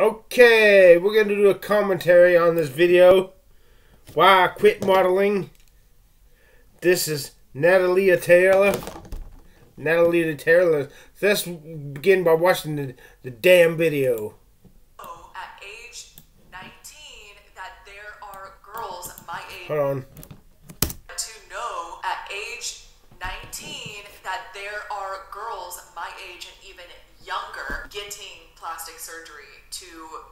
Okay, we're going to do a commentary on this video. Why I quit modeling. This is Natalia Taylor. Natalia Taylor. Let's begin by watching the, the damn video. At age 19, that there are girls my age. Hold on. To know at age 19 that there are girls my age and even younger getting plastic surgery to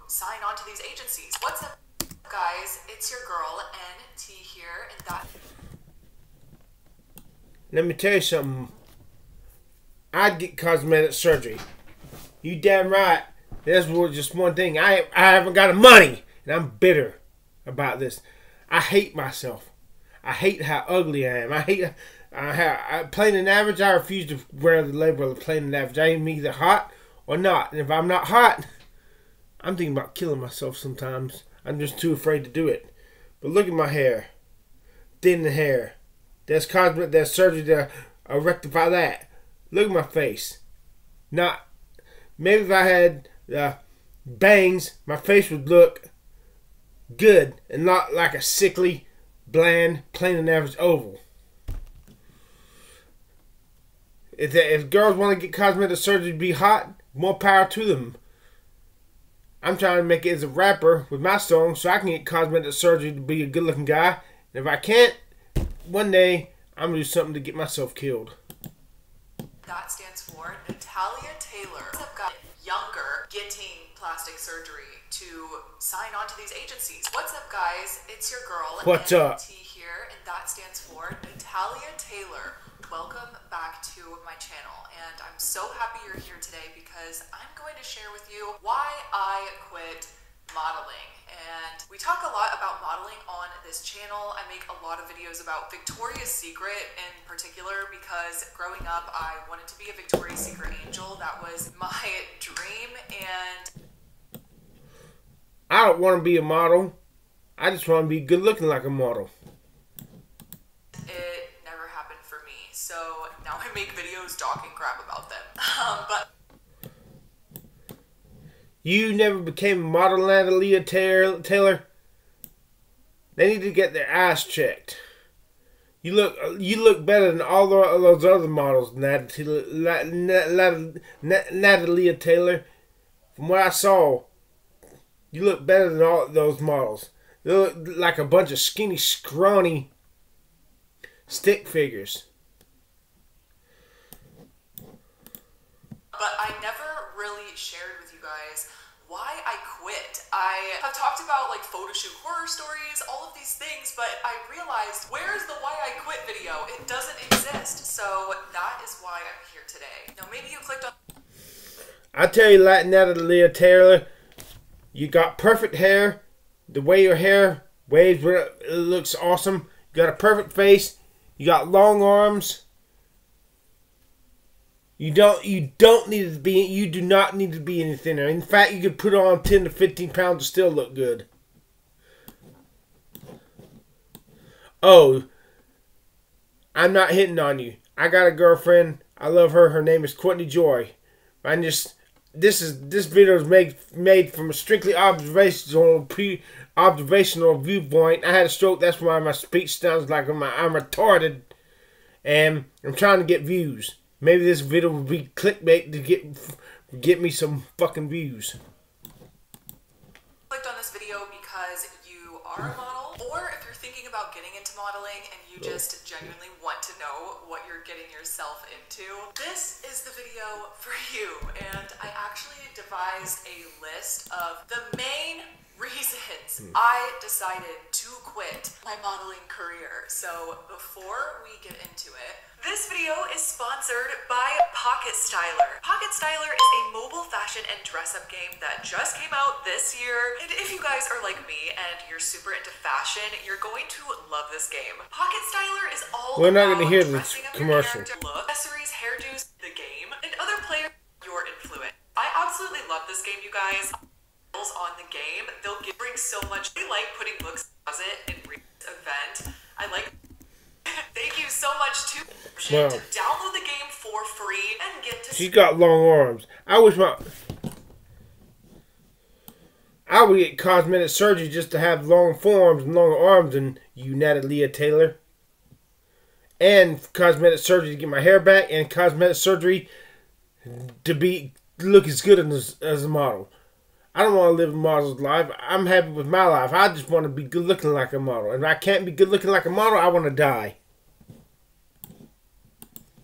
sign on to these agencies. What's up, guys? It's your girl NT here, and that Let me tell you something. I'd get cosmetic surgery. You damn right. That's just one thing. I I haven't got the money, and I'm bitter about this. I hate myself. I hate how ugly I am. I hate uh, how I, plain and average. I refuse to wear the label of plain and average. I am either hot or not. And if I'm not hot, I'm thinking about killing myself sometimes. I'm just too afraid to do it. But look at my hair, thin hair. There's cosmetic, there's surgery to uh, rectify that. Look at my face. Not maybe if I had uh, bangs, my face would look good and not like a sickly, bland, plain and average oval. If, if girls want to get cosmetic surgery to be hot, more power to them. I'm trying to make it as a rapper with my song so I can get cosmetic surgery to be a good looking guy. And if I can't, one day I'm gonna do something to get myself killed. that stands for Natalia Taylor. What's up, guys? Younger getting plastic surgery to sign on to these agencies. What's up, guys? It's your girl What's up? here, and that stands for Natalia Taylor. Welcome back to my channel, and I'm so happy you're here today because I'm going to share with you why I quit modeling. And we talk a lot about modeling on this channel. I make a lot of videos about Victoria's Secret in particular because growing up I wanted to be a Victoria's Secret angel. That was my dream and I don't want to be a model. I just want to be good looking like a model. it never happened for me. So now I make videos talking crap about them. Um, but You never became model, Natalia Taylor. They need to get their ass checked. You look, you look better than all those other models, Natalia Taylor. From what I saw, you look better than all those models. They look like a bunch of skinny, scrawny stick figures. But I never really shared with you guys why I quit. I have talked about like photo shoot horror stories, all of these things, but I realized where's the why I quit video? It doesn't exist. So that is why I'm here today. Now maybe you clicked on I tell you, like Natalia Taylor, you got perfect hair. The way your hair waves, it looks awesome. You got a perfect face. You got long arms. You don't. You don't need to be. You do not need to be any thinner. In fact, you could put on ten to fifteen pounds and still look good. Oh, I'm not hitting on you. I got a girlfriend. I love her. Her name is Courtney Joy. I'm just this is this video is made made from a strictly observational pre observational viewpoint. I had a stroke. That's why my speech sounds like I'm, I'm retarded, and I'm trying to get views. Maybe this video will be clickbait to get get me some fucking views. clicked on this video because you are a model, or if you're thinking about getting into modeling and you just genuinely want to know what you're getting yourself into, this is the video for you. And I actually devised a list of the main reasons hmm. I decided to quit my modeling career. So before we get into it, this video is sponsored by Pocket Styler. Pocket Styler is a mobile fashion and dress up game that just came out this year. And if you guys are like me and you're super into fashion, you're going to love this game. Pocket Styler is all We're not about gonna hear this dressing up commercial. Your character, look, accessories, hairdos, the game, and other players your influence. I absolutely love this game, you guys. On the game, they'll give, bring so much. I like putting books in the closet and event. I like. Thank you so much to Wow. to download the game for free and get to She's got long arms. I wish my I would get cosmetic surgery just to have long forearms and long arms and you, Natalia Taylor. And cosmetic surgery to get my hair back, and cosmetic surgery to be look as good as, as a model. I don't want to live a model's life. I'm happy with my life. I just want to be good looking like a model. And if I can't be good looking like a model, I want to die.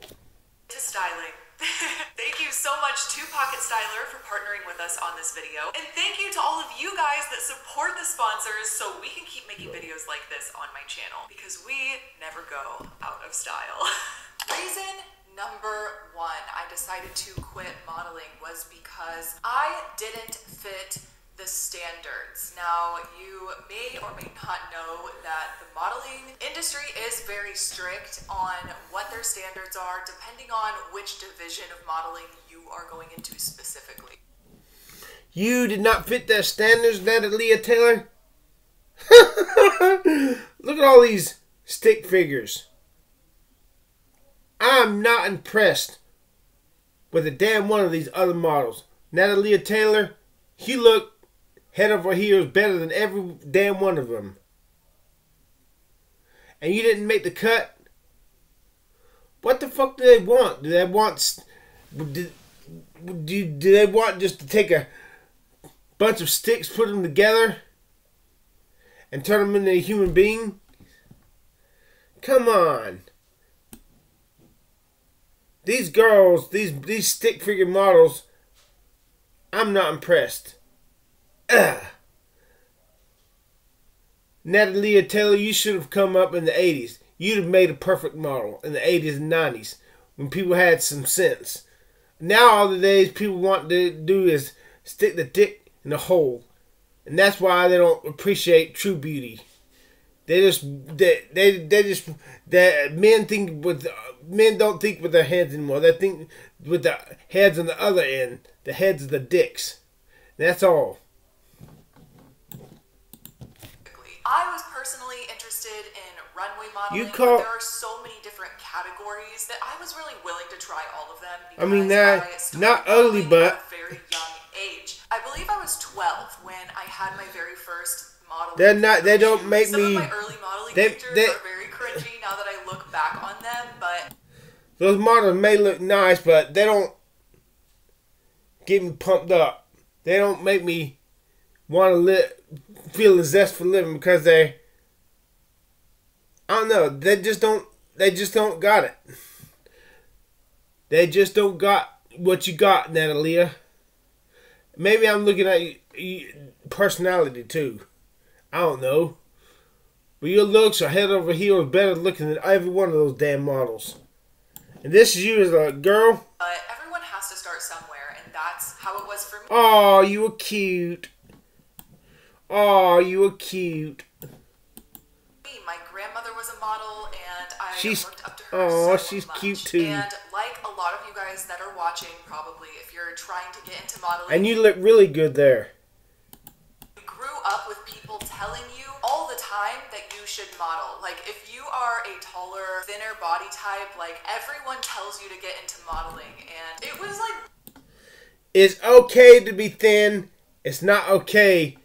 To styling. thank you so much to Pocket Styler for partnering with us on this video. And thank you to all of you guys that support the sponsors so we can keep making videos like this on my channel because we never go out of style. Reason number one I decided to quit modeling was because I didn't fit the standards. Now, you may or may not know that the modeling industry is very strict on what their standards are, depending on which division of modeling you are going into specifically. You did not fit their standards, Natalia Taylor? Look at all these stick figures. I'm not impressed with a damn one of these other models. Natalia Taylor, you looked head over heels better than every damn one of them. And you didn't make the cut? What the fuck do they want? Do they want... Do, do, do they want just to take a bunch of sticks, put them together, and turn them into a human being? Come on. These girls, these these stick figure models, I'm not impressed. Ugh. Natalia Taylor, you should have come up in the 80s. You'd have made a perfect model in the 80s and 90s when people had some sense. Now, all the days people want to do is stick the dick in the hole. And that's why they don't appreciate true beauty. They just they they, they just that men think with men don't think with their heads anymore. They think with the heads on the other end, the heads of the dicks. That's all. I was personally interested in runway modeling. You call- there are so many different categories that I was really willing to try all of them. I mean, that- not ugly, but- at a very young age. I believe I was 12 when I had my very first modeling. They're not- they don't make Some me- Of my early modeling they- pictures they- are very cringy now that I look back on Those models may look nice, but they don't get me pumped up. They don't make me want to live, feel the zest for living because they. I don't know. They just don't. They just don't got it. They just don't got what you got, Natalia. Maybe I'm looking at you, personality too. I don't know. But your looks are head over heels better looking than every one of those damn models. And this is you as a girl. but everyone has to start somewhere, and that's how it was for me. Oh, you were cute. Oh, you were cute. My grandmother was a model, and I She's- looked up to her aw, so she's much. cute too. And like a lot of you guys that are watching, probably if you're trying to get into modeling, And you look really good there. you grew up with people telling you should model. Like if you are a taller, thinner body type, like everyone tells you to get into modeling, and it was like It's okay to be thin. It's not okay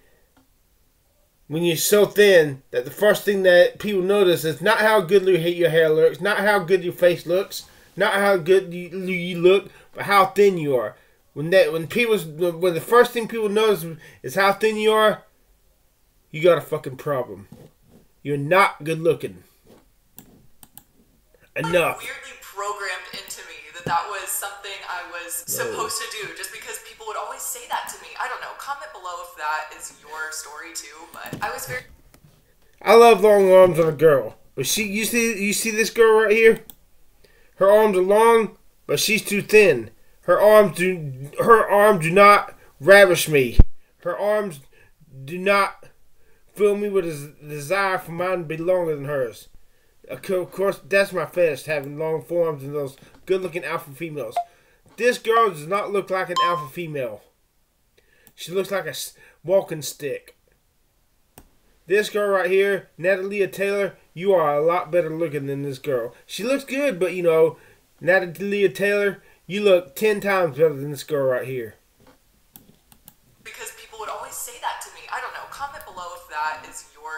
when you're so thin that the first thing that people notice is not how good your hair looks, not how good your face looks, not how good you, you look, but how thin you are. When that when people when the first thing people notice is how thin you are, you got a fucking problem. You're not good looking. Enough. weirdly programmed into me that that was something I was supposed to do just because people would always say that to me. I don't know. Comment below if that is your story too, but I was very I love long arms on a girl. But she you see you see this girl right here? Her arms are long, but she's too thin. Her arms do her arms do not ravish me. Her arms do not fill me with a desire for mine to be longer than hers. Of course, that's my fetish, having long forms and those good-looking alpha females. This girl does not look like an alpha female. She looks like a walking stick. This girl right here, Natalia Taylor, you are a lot better looking than this girl. She looks good, but you know, Natalia Taylor, you look ten times better than this girl right here.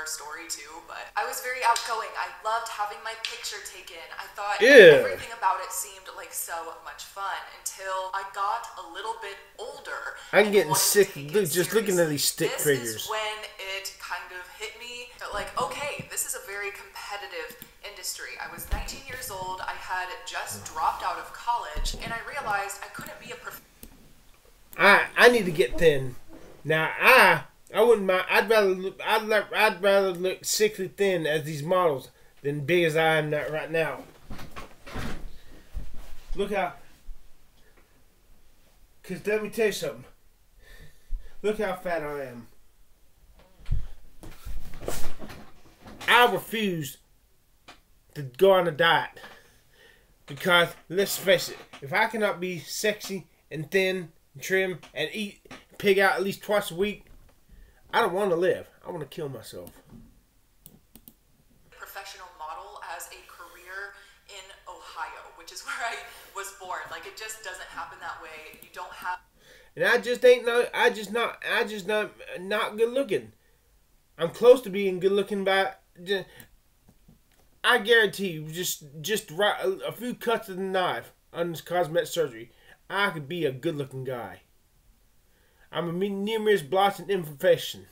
Is story too. But I was very outgoing. I loved having my picture taken. I thought Ew. everything about it seemed like so much fun until I got a little bit older. I'm getting sick look- just looking at these stick this figures. Is when it kind of hit me that like, okay, this is a very competitive industry. I was 19 years old. I had just dropped out of college, and I realized I couldn't be a prof- I I need to get thin. Now I I wouldn't mind. I'd rather look. I'd let, I'd rather look sickly thin as these models than big as I am right now. Look how. Cause let me tell you something. Look how fat I am. I refuse to go on a diet because let's face it, if I cannot be sexy and thin and trim and eat pig out at least twice a week, I don't want to live. I want to kill myself. professional model as a career in Ohio, which is where I was born. Like it just doesn't happen that way. You don't have And I just ain't no. I just not. I just not not good looking. I'm close to being good looking, but I guarantee you, just just right a, a few cuts of the knife on this cosmetic surgery, I could be a good looking guy. I'm a numerous blots and imperfection,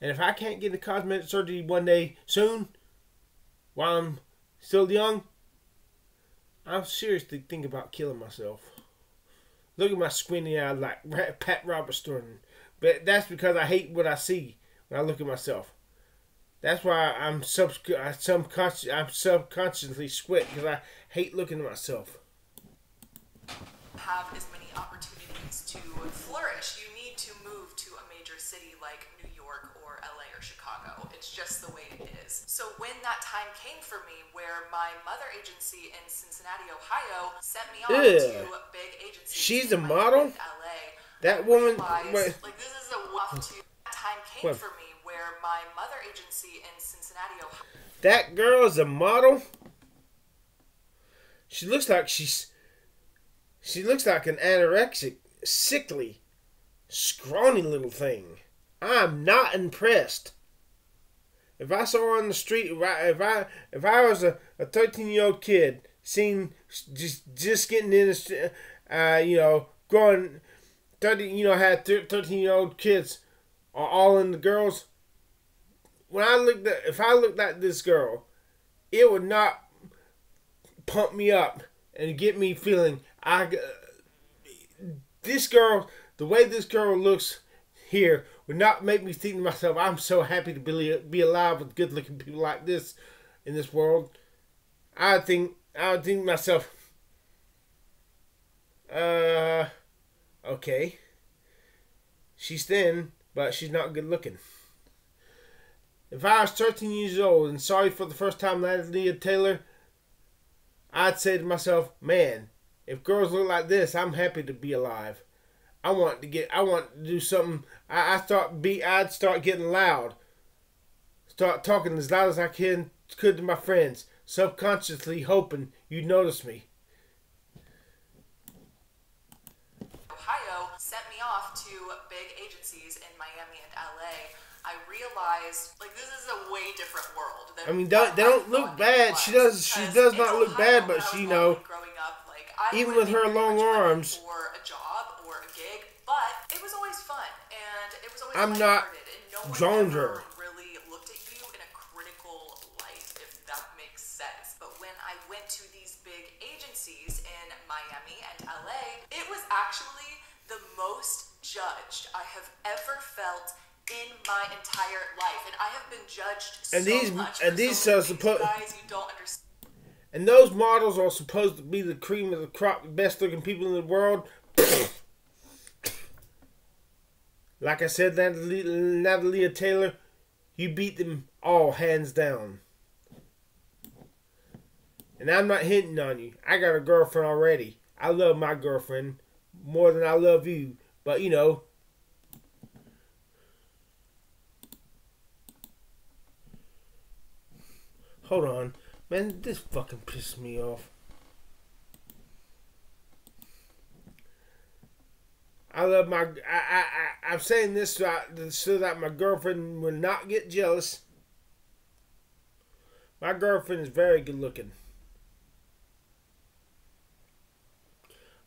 and if I can't get the cosmetic surgery one day soon, while I'm still young, I'm seriously thinking about killing myself. Look at my squinty eye like Pat Thornton. But that's because I hate what I see when I look at myself. That's why I'm I'm subconsciously squint because I hate looking at myself. have as many opportunities to flourish. You city like New York or LA or Chicago. It's just the way it is. So when that time came for me where my mother agency in Cincinnati, Ohio sent me Ew. to big agencies She's a model? LA. That woman- realized, like this is a rough to that time came What? for me where my mother agency in Cincinnati, Ohio That girl is a model. She looks like she's she looks like an anorexic, sickly, scrawny little thing. I'm not impressed. If I saw on the street, if I if I, if I was a, a 13 year old kid, seen just just getting in, uh, you know, going 30, you know, had 13 year old kids are all in the girls. When I looked at, if I looked at this girl, it would not pump me up and get me feeling I. This girl, the way this girl looks here, would not make me think to myself, "I'm so happy to be be alive with good looking people like this in this world." I think I think to myself, "Uh, okay, she's thin, but she's not good looking." If I was 13 years old and saw you for the first time, Leah Taylor, I'd say to myself, man, if girls look like this, I'm happy to be alive. I want to get, I want to do something. I, I start be, I'd start getting loud, start talking as loud as I can could to my friends, subconsciously hoping you'd notice me. Ohio sent me off to big agencies in Miami and LA, I realized like this is a way different world. Than I mean, don't- they don't look bad. She does- she does not look Ohio, bad, but she, you know, growing up, like I even with her long arms- for a job gig, but it was always fun and it was always I'm not no one ever really looked at you in a critical light, if that makes sense. But when I went to these big agencies in Miami and LA, it was actually the most judged I have ever felt in my entire life, and I have been judged And so these- much and these so things, guys you don't understand. And those models are supposed to be the cream of the crop, the best looking people in the world. like I said, Natalia Taylor, you beat them all hands down. And I'm not hitting on you. I got a girlfriend already. I love my girlfriend more than I love you. But you know, hold on, man. This fucking pisses me off. I love my. I, I, I'm saying this so, I, so that my girlfriend will not get jealous. My girlfriend is very good looking.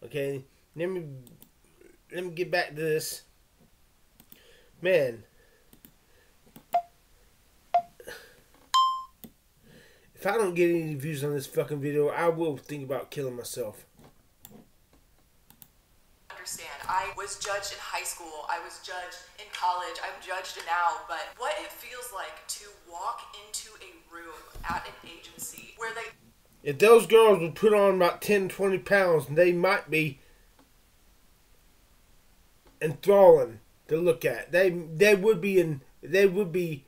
Okay, let me let me get back to this. Man, if I don't get any views on this fucking video, I will think about killing myself. I was judged in high school. I was judged in college. I'm judged now. But what it feels like to walk into a room at an agency where they If those girls would put on about 10, 20 pounds, they might be enthralling to look at. They they would be in they would be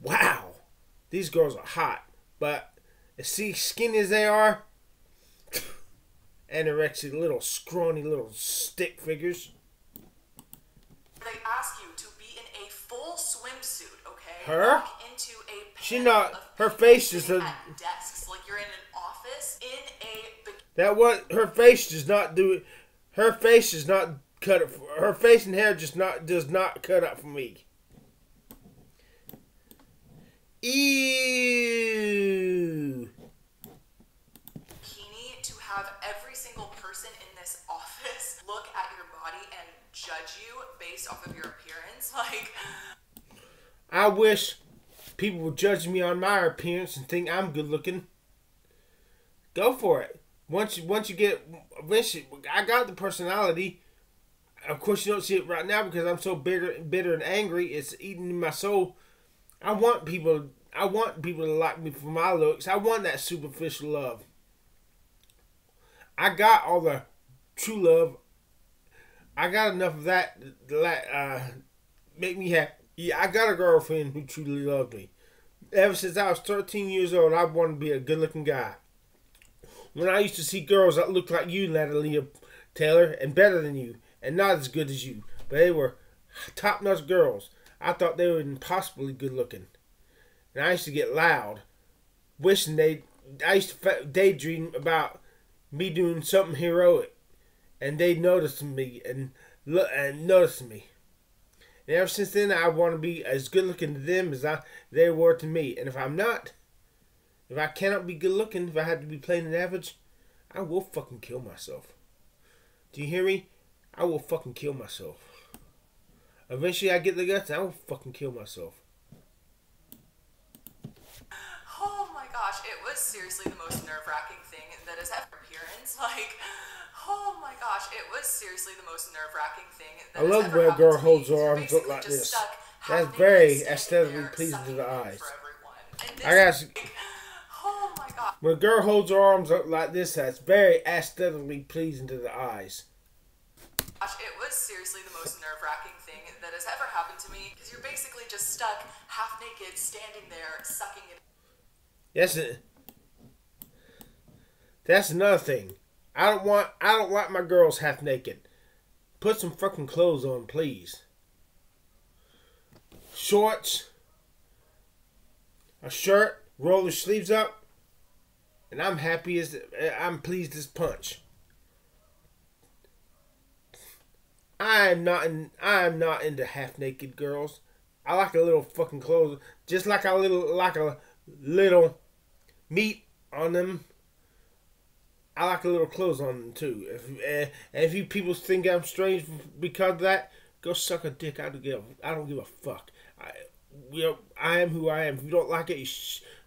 wow. These girls are hot. But see skinny as they are, anorexic little scrawny little stick figures. they ask you to be in a full swimsuit, okay? Her? Walk into a She not- her face is a- desks like you're in an office in a. That what her face does not do it. Her face does not cut it. For, her face and hair just not does not cut up for me. Ew. bikini to have every single person in this office look at your body and judge you based off of your appearance. Like, I wish people would judge me on my appearance and think I'm good looking. Go for it. Once you once you get eventually, I got the personality. Of course, you don't see it right now because I'm so bitter, bitter and angry. It's eating my soul. I want people. I want people to like me for my looks. I want that superficial love. I got all the true love. I got enough of that to uh, make me happy. Yeah, I got a girlfriend who truly loved me. Ever since I was 13 years old, I wanted to be a good looking guy. When I used to see girls that looked like you, Natalia Taylor, and better than you, and not as good as you, but they were top notch girls, I thought they were impossibly good looking. And I used to get loud, wishing they. I used to daydream about me doing something heroic, and they noticed me and look and noticed me. And ever since then, I want to be as good looking to them as I they were to me. And if I'm not, if I cannot be good looking, if I had to be plain and average, I will fucking kill myself. Do you hear me? I will fucking kill myself. Eventually, I get the guts. I will fucking kill myself. oh my gosh, it was seriously the most nerve wracking thing that has ever appearance. Like, oh my gosh, it was seriously the most nerve wracking thing that I has love ever when a girl holds her arms up like this. That's very aesthetically pleasing to the eyes. for everyone. And I got oh my god. when a girl holds her arms up like this. That's very aesthetically pleasing to the eyes. Gosh, it was seriously the most nerve wracking thing that has ever happened to me because you're basically just stuck half naked standing there sucking it. That's it. That's another thing. I don't want. I don't like my girls half naked. Put some fucking clothes on, please. Shorts, a shirt, roll the sleeves up, and I'm happy as I'm pleased as punch. I am not in. I am not into half naked girls. I like a little fucking clothes, just like a little like a little meat on them. I like a little clothes on them too. If uh, if you people think I'm strange because of that, go suck a dick. I don't give. I don't give a fuck. I, you know, I am who I am. If you don't like it, you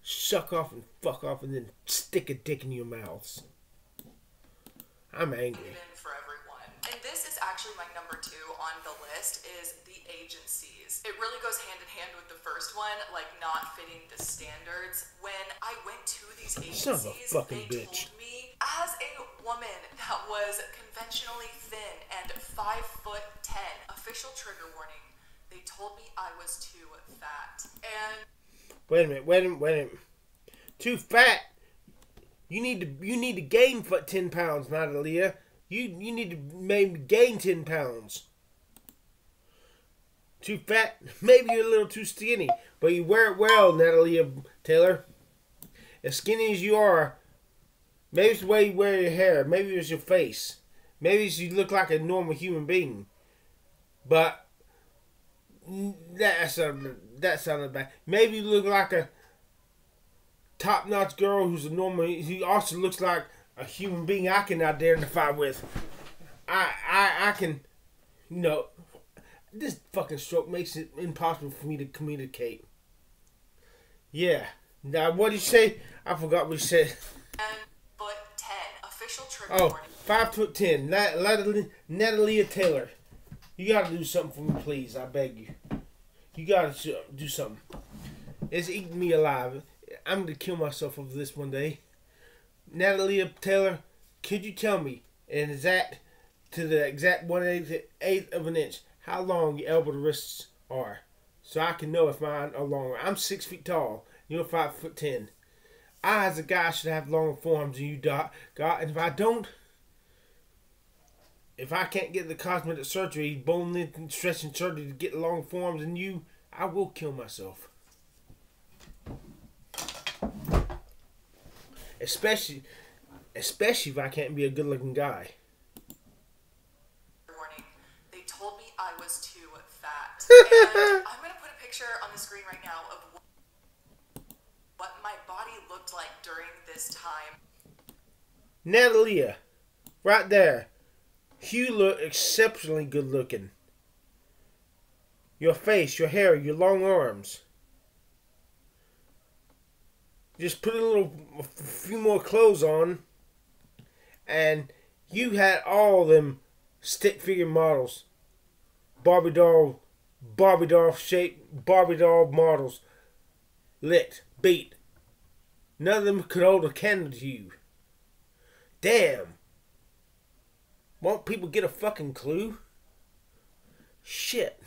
suck off and fuck off, and then stick a dick in your mouths. I'm angry. for everyone. And this is actually my number two on the list is the agencies. It really goes hand in hand with the first one, like not fitting the standards. When I went to these Son of a agencies, they bitch. told me as a woman that was conventionally thin and five foot ten, official trigger warning, they told me I was too fat. And Wait a minute. Wait a minute. Wait a minute. Too fat. You need to. You need to gain ten pounds, not Natalia. You you need to maybe gain ten pounds. Too fat. Maybe you're a little too skinny, but you wear it well, Natalia Taylor. As skinny as you are, maybe it's the way you wear your hair. Maybe it's your face. Maybe you look like a normal human being. but that sounded that sounded bad. Maybe you look like a top notch girl who's a normal. He also looks like a human being I can identify with. I I I can, you know, this fucking stroke makes it impossible for me to communicate. Yeah. Now what did you say? I forgot what you said. Foot ten official trigger Oh, warning. five foot ten. Nat- Natalie, Natalia Taylor. You gotta do something for me, please. I beg you. You gotta do something. It's eating me alive. I'm gonna kill myself over this one day. Natalia Taylor, could you tell me, and is that to the exact one eighth of an inch, how long your elbow to wrists are, so I can know if mine are longer. I'm six feet tall. You're five foot ten. I, as a guy, should have longer forearms than you, Doc. God, and if I don't, if I can't get the cosmetic surgery, bone lengthening, stretching surgery to get long forearms than you, I will kill myself. Especially, especially if I can't be a good-looking guy. warning. They told me I was too fat. And I'm gonna put a picture on the screen right now of what- my body looked like during this time. Natalia, right there. You look exceptionally good looking. Your face, your hair, your long arms. Just put a little, a few more clothes on, and you had all them stick figure models, Barbie doll, Barbie doll shape, Barbie doll models, licked, beat. None of them could hold a candle to you. Damn. Won't people get a fucking clue? Shit.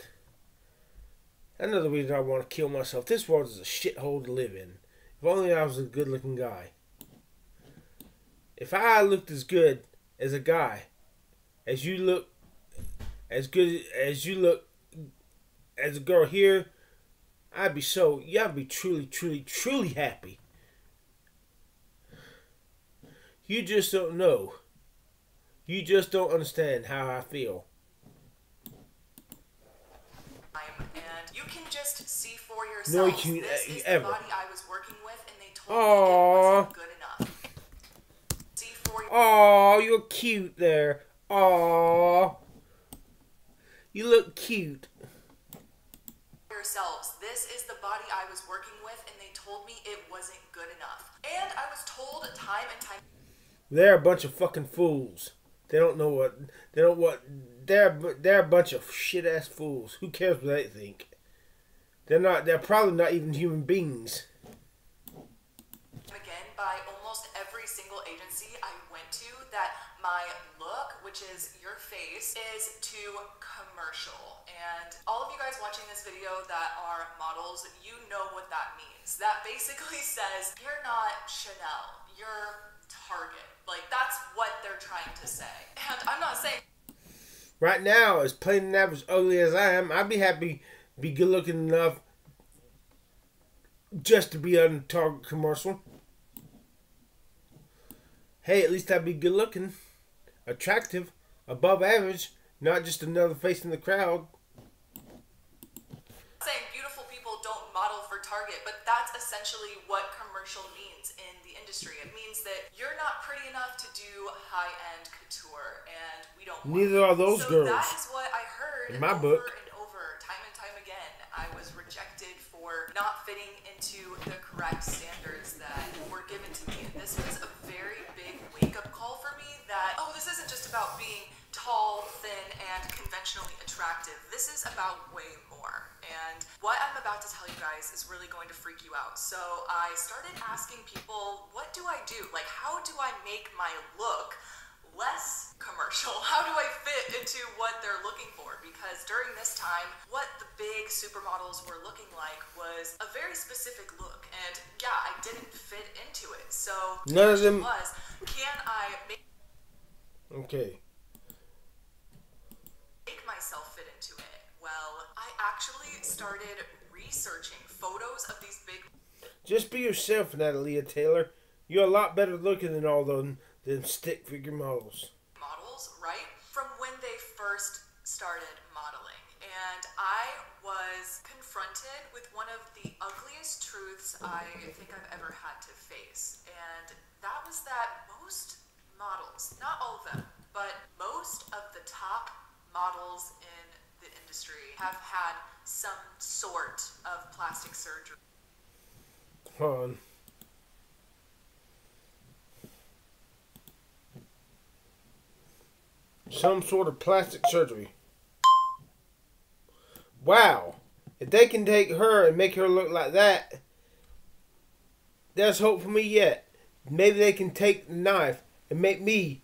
Another reason I want to kill myself. This world is a shithole to live in. If only I was a good looking guy. If I looked as good as a guy, as you look, as good as you look as a girl here, I'd be so, yeah, I'd be truly, truly, truly happy. You just don't know. You just don't understand how I feel. and you can just see for No, you can- this uh, is ever. the body I was working with, and they told Aw. me it wasn't good enough. See for Oh, you're cute there. Oh, you look cute. Yourselves. This is the body I was working with, and they told me it wasn't good enough. And I was told time and time They're a bunch of fucking fools. They don't know what they don't what they're they're a bunch of shit ass fools. Who cares what they think? They're not. They're probably not even human beings. again by almost every single agency I went to that my which is your face, is too commercial. And all of you guys watching this video that are models, you know what that means. That basically says you're not Chanel, you're Target. Like that's what they're trying to say. And I'm not saying Right now, as plain and average ugly as I am, I'd be happy be good looking enough just to be on a Target commercial. Hey, at least I'd be good looking, attractive, above average, not just another face in the crowd. saying beautiful people don't model for Target, but that's essentially what commercial means in the industry. It means that you're not pretty enough to do high end couture, and we don't. Neither are those so girls. That is what I heard In my over book. and over, time and time again. I was rejected for not fitting into the correct standards that were given to me. And this was a very big wake up call for that, oh, this isn't just about being tall, thin, and conventionally attractive. This is about way more. And what I'm about to tell you guys is really going to freak you out. So I started asking people, what do I do? Like, how do I make my look less commercial? How do I fit into what they're looking for? Because during this time, what the big supermodels were looking like was a very specific look. And yeah, I didn't fit into it. So None of them- was, can I make Okay. make myself fit into it? Well, I actually started researching photos of these big Just be yourself, Natalia Taylor. You're a lot better looking than all them, them stick figure models. models, right? From when they first started modeling. and I was confronted with one of the ugliest truths I think I've ever had to face. And that was that most models, not all of them, but most of the top models in the industry have had some sort of plastic surgery. Hold on. Some sort of plastic surgery. Wow. If they can take her and make her look like that, there's hope for me yet. Maybe they can take the knife and make me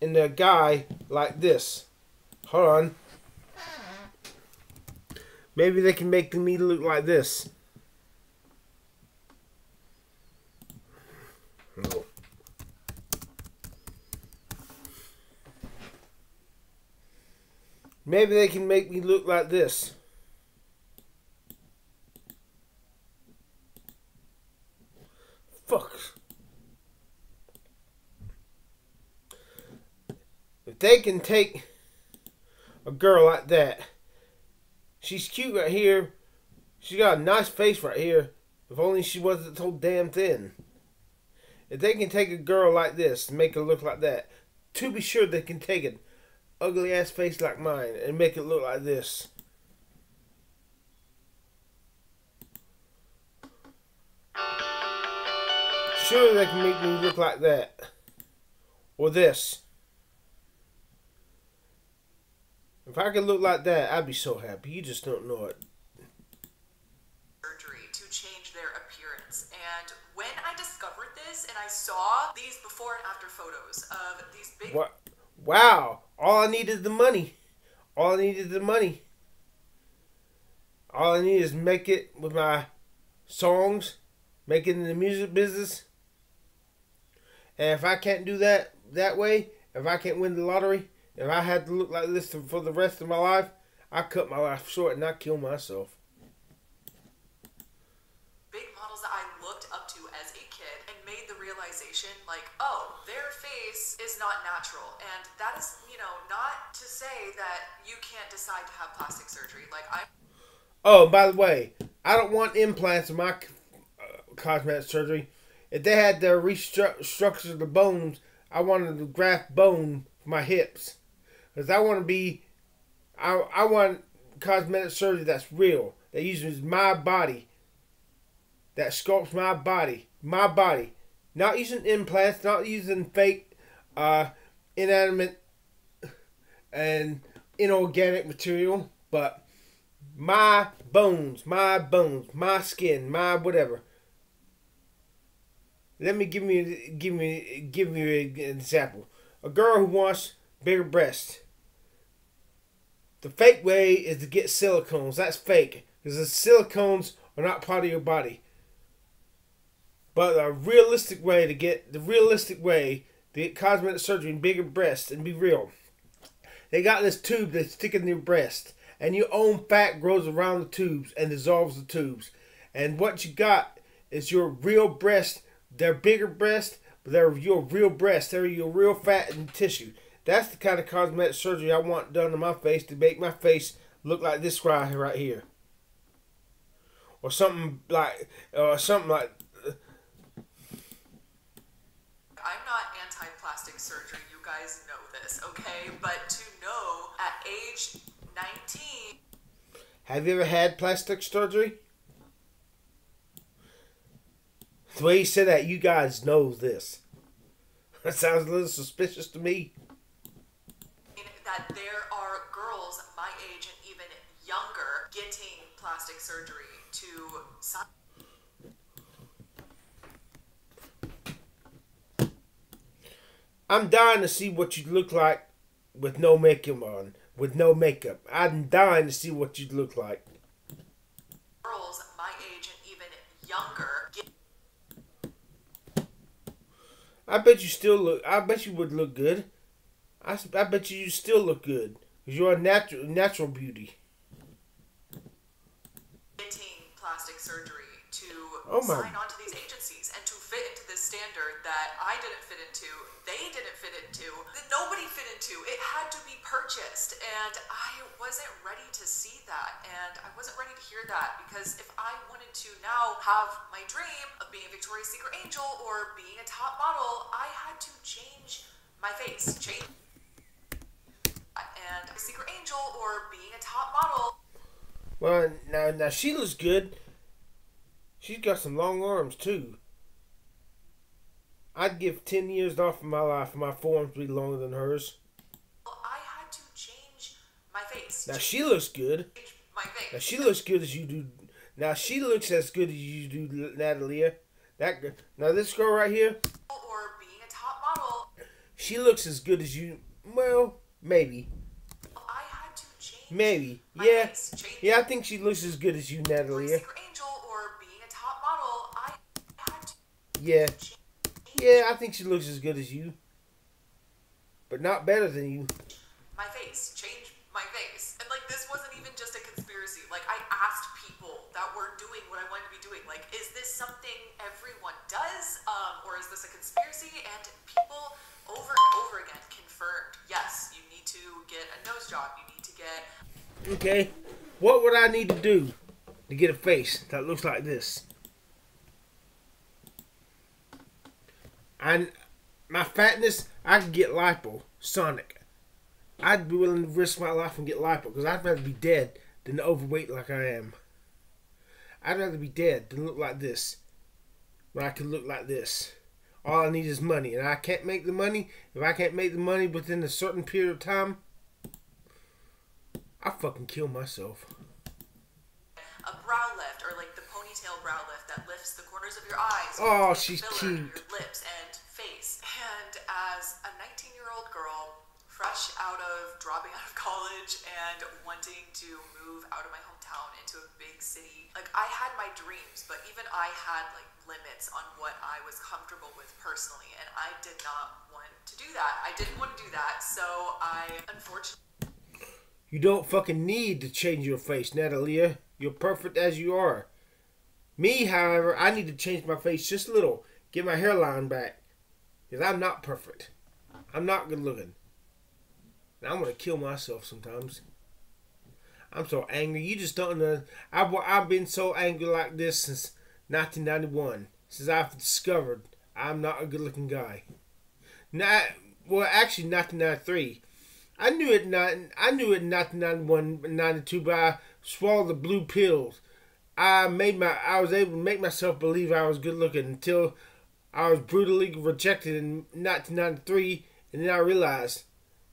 into a guy like this. Hold on. Maybe they can make me look like this. Maybe they can make me look like this. Fuck. They can take a girl like that, she's cute right here. She got a nice face right here. If only she wasn't so damn thin. If they can take a girl like this and make her look like that, to be sure they can take an ugly ass face like mine and make it look like this. Sure they can make me look like that. Or this. If I could look like that, I'd be so happy. You just don't know it. surgery to change their appearance. And when I discovered this and I saw these before and after photos of these big What? Wow! All I needed is the money. All I needed is the money. All I need is make it with my songs, make it in the music business. And if I can't do that that way, if I can't win the lottery, if I had to look like this for the rest of my life, I cut my life short and I kill myself. big models that I looked up to as a kid and made the realization like, oh, their face is not natural. And that is, you know, not to say that you can't decide to have plastic surgery. Like, I'm Oh, by the way, I don't want implants in my uh, cosmetic surgery. If they had to restructure the bones, I wanted to graft bone for my hips. Because I want to be, I, I want cosmetic surgery that's real, that uses my body, that sculpts my body, my body. Not using implants, not using fake, uh, inanimate and inorganic material, but my bones, my bones, my skin, my whatever. Let me give me give me give me an example. A girl who wants bigger breasts. The fake way is to get silicones. That's fake because the silicones are not part of your body. But a realistic way to get the realistic way to get cosmetic surgery and bigger breasts and be real. They got this tube they stick in your breast, and your own fat grows around the tubes and dissolves the tubes. And what you got is your real breast. They're bigger breast, but they're your real breast. They're your real fat and tissue. That's the kind of cosmetic surgery I want done to my face to make my face look like this guy right here, or something like, or something like. I'm not anti-plastic surgery. You guys know this, okay? But to know at age 19 Have you ever had plastic surgery? The way you said that, you guys know this. That sounds a little suspicious to me. That there are girls my age and even younger getting plastic surgery to si- I'm dying to see what you look like with no makeup on. With no makeup. I'm dying to see what you look like. girls my age and even younger get I bet you still look. I bet you would look good. I, I bet you you still look good because you're a natural natural beauty. getting plastic surgery to Oh sign on to these agencies and to fit into this standard that I didn't fit into, they didn't fit into, that nobody fit into. It had to be purchased, and I wasn't ready to see that. And I wasn't ready to hear that because if I wanted to now have my dream of being a Victoria's Secret angel or being a top model, I had to change my face, change and a secret angel or being a top model. Well, now now she looks good. She's got some long arms too. I'd give ten years off of my life for my forearms to be longer than hers. I had to change my face. Now she looks good. my face. Now she looks good as you do. Now she looks as good as you do, Natalia. That now this girl right here, or being a top model. she looks as good as you. Well, maybe, I had to change maybe, my yeah. Yeah. I think she looks as good as you, Natalie. Natalia. Angel or being a top model. I had to Yeah, yeah. I think she looks as good as you, but not better than you. my face, change my face. And like this wasn't even just a conspiracy. Like I asked people that were doing what I wanted to be doing. Like, is this something everyone does? Um, or is this a conspiracy? And people over and over again confirmed, yes, you need to get a nose job, you need to get Okay, what would I need to do to get a face that looks like this? And my fatness, I could get lipo, Sonic. I'd be willing to risk my life and get lipo because I'd rather be dead than overweight like I am. I'd rather be dead than look like this when I could look like this. All I need is money, and I can't make the money. If I can't make the money within a certain period of time, I fucking kill myself. a brow lift or like the ponytail brow lift that lifts the corners of your eyes. Oh, she's cute. Your lips and face. And as a 19 year old girl, fresh out of dropping out of college and wanting to move out of my hometown into a big city, like I had my dreams, but even I had like limits on what I was comfortable with personally, and I did not want to do that. I didn't want to do that, so I unfortunately. You don't fucking need to change your face, Natalia. You're perfect as you are. Me, however, I need to change my face just a little. Get my hairline back. Because I'm not perfect. I'm not good looking. And I'm going to kill myself sometimes. I'm so angry. You just don't know. I've, I've been so angry like this since 1991. Since I've discovered I'm not a good looking guy. Not, well, actually, 1993. I knew it not. I knew it in 1991, 92, but I swallowed the blue pills. I made my. I was able to make myself believe I was good looking until I was brutally rejected in 1993, and then I realized.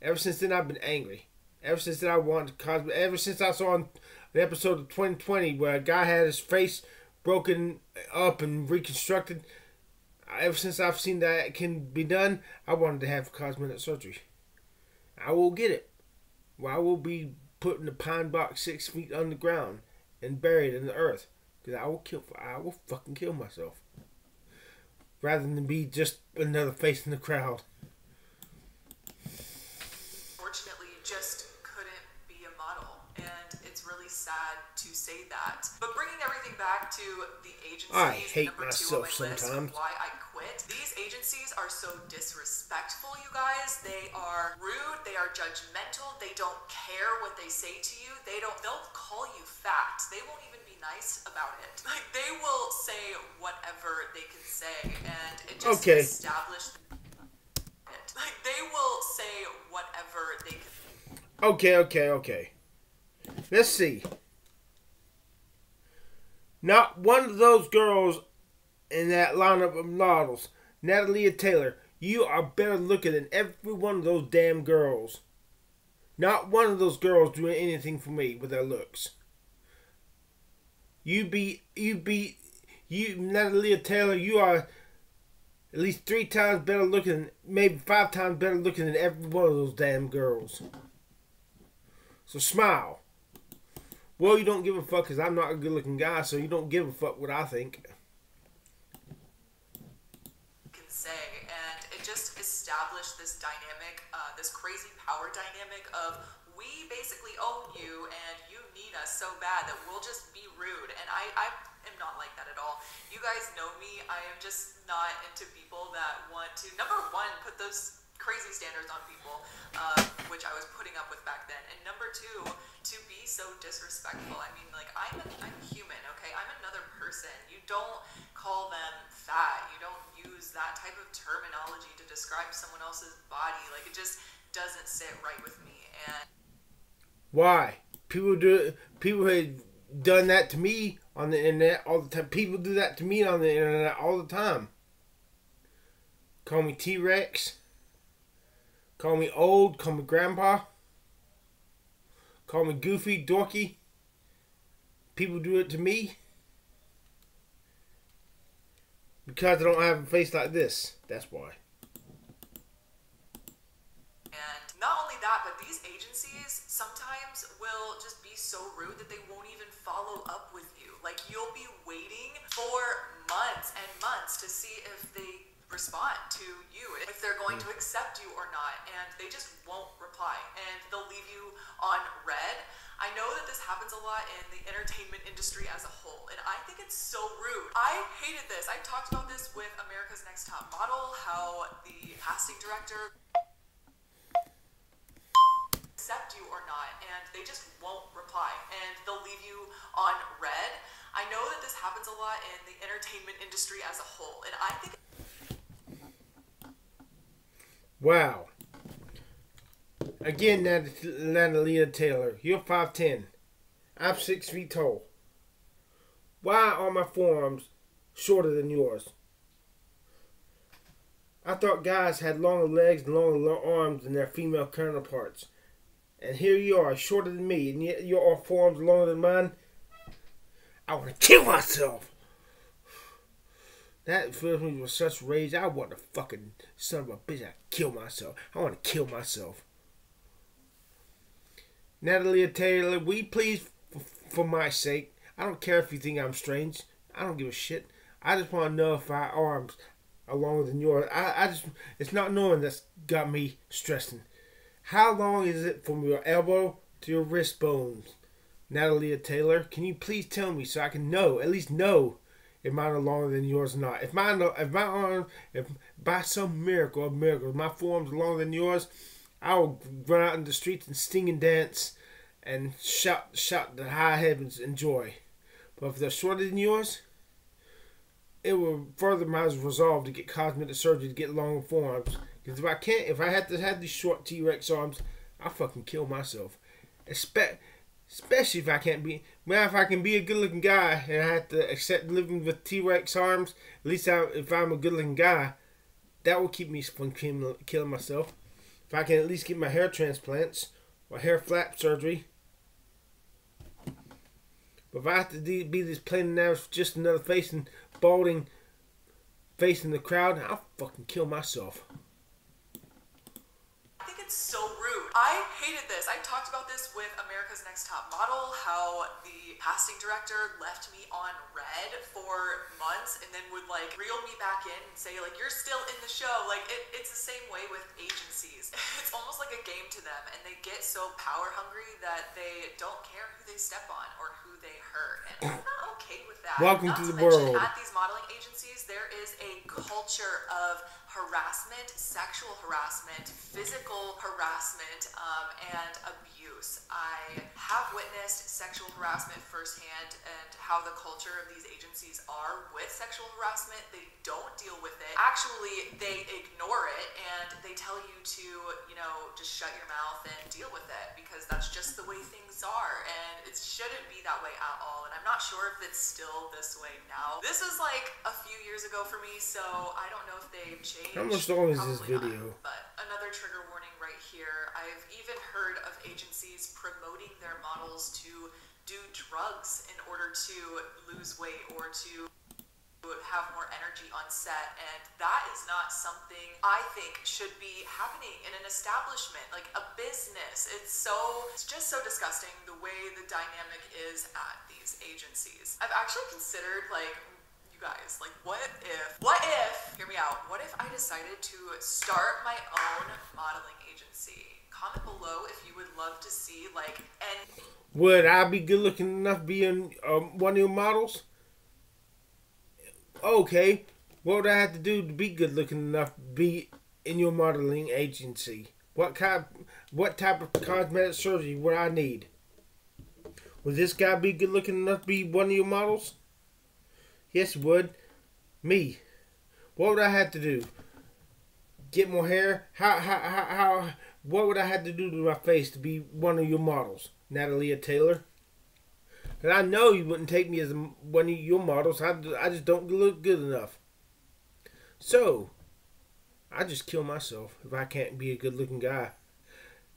Ever since then, I've been angry. Ever since then, I wanted cosmetic. Ever since I saw an the episode of 2020 where a guy had his face broken up and reconstructed. Ever since I've seen that it can be done, I wanted to have cosmetic surgery. I will get it. Well, I will be put in a pine box six feet underground and buried in the earth. Because I will kill. I will fucking kill myself. Rather than be just another face in the crowd. unfortunately just couldn't be a model and it's really sad to say that but bringing everything back to the agencies I hate number two on myself my list sometimes. why i quit these agencies are so disrespectful you guys they are rude they are judgmental they don't care what they say to you they don't they'll call you fat they won't even be nice about it like they will say whatever they can say and it just Okay. established it. Like they will say whatever they can. Okay, okay, okay. Let's see. Not one of those girls in that lineup of models, Natalia Taylor, you are better looking than every one of those damn girls. Not one of those girls doing anything for me with their looks. You be, you be, you, Natalia Taylor, you are at least three times better looking, maybe five times better looking than every one of those damn girls. So smile. Well, you don't give a fuck because I'm not a good looking guy, so you don't give a fuck what I think. can say, and it just established this dynamic, uh, this crazy power dynamic of we basically own you and you need us so bad that we'll just be rude. And I, I am not like that at all. You guys know me. I am just not into people that want to number one put those crazy standards on people, uh, which I was putting up with back then. And number two, to be so disrespectful. I mean, like I'm, a, I'm human, okay? I'm another person. You don't call them fat. You don't use that type of terminology to describe someone else's body. Like it just doesn't sit right with me. And Why? People do. People had done that to me on the internet all the time. People do that to me on the internet all the time. Call me T Rex. Call me old. Call me grandpa. Call me goofy, dorky. People do it to me because I don't have a face like this. That's why. And not only that, but these agencies sometimes will just be so rude that they won't even follow up with you. Like you'll be waiting for months and months to see if they respond to you, if they're going to accept you or not, and they just won't reply and they'll leave you on read. I know that this happens a lot in the entertainment industry as a whole, and I think it's so rude. I hated this. I talked about this with America's Next Top Model, how the casting director accept you or not, and they just won't reply, and they'll leave you on read. I know that this happens a lot in the entertainment industry as a whole, and I think Wow. Again, Nat- Natalia Taylor, you're 5'10. I'm 6 feet tall. Why are my forearms shorter than yours? I thought guys had longer legs and longer lo- arms than their female counterparts. And here you are, shorter than me, and yet your forearms longer than mine. I want to kill myself. That fills me with such rage. I want to fucking son of a bitch. I kill myself. I want to kill myself. Natalia Taylor, you please, for my sake, I don't care if you think I'm strange. I don't give a shit. I just want to know if oh, my arms are longer than yours. I, I just, it's not knowing that's got me stressing. How long is it from your elbow to your wrist bones? Natalia Taylor, can you please tell me so I can know, at least know if mine are longer than yours not. If mine, are, if my arm, if by some miracle of miracles, my are longer than yours, I will run out in the streets and sing and dance and shout, shout the high heavens in joy. But if they're shorter than yours, it will further my resolve to get cosmetic surgery to get longer forearms. Because if I can't, if I had to have these short T Rex arms, I'll fucking kill myself. Espe- especially if I can't be, well, if I can be a good looking guy and I have to accept living with T Rex arms, at least I, if I'm a good looking guy, that will keep me from killing, myself. If I can at least get my hair transplants or hair flap surgery. But if I have to be this plain and now just another face and balding face in the crowd, I'll fucking kill myself. It's so rude. I hated this. I talked about this with America's Next Top Model, how the casting director left me on read for months and then would like reel me back in and say like you're still in the show. Like it, it's the same way with agencies. It's almost like a game to them and they get so power hungry that they don't care who they step on or who they hurt. And I'm not okay with that. Welcome Not to the mention, world. At these modeling agencies, there is a culture of harassment, sexual harassment, physical harassment, um, and abuse. I have witnessed sexual harassment firsthand and how the culture of these agencies are with sexual harassment. They don't deal with it. Actually, they ignore it and they tell you to, you know, just shut your mouth and deal with it because that's just the way things are and it shouldn't be that way at all. And I'm not sure if it's still this way now. This was like a few years ago for me, so I don't know if they've changed. How much long is oh this Probably not. video? But another trigger warning right here. I've even heard of agencies promoting their models to do drugs in order to lose weight or to have more energy on set and that is not something I think should be happening in an establishment like a business it's so it's just so disgusting the way the dynamic is at these agencies I've actually considered like you guys like what if what if hear me out what if I decided to start my own modeling agency comment below if you would love to see like and Would I be good looking enough being um, one of your models? Okay, what would I have to do to be good looking enough to be in your modeling agency? What kind, what type of cosmetic surgery would I need? Would this guy be good looking enough to be one of your models? Yes, he would. Me. What would I have to do? Get more hair? How, how, how, how, what would I have to do to my face to be one of your models? Natalia Taylor? And I know you wouldn't take me as one of your models. I, I just don't look good enough. So, I just kill myself if I can't be a good looking guy.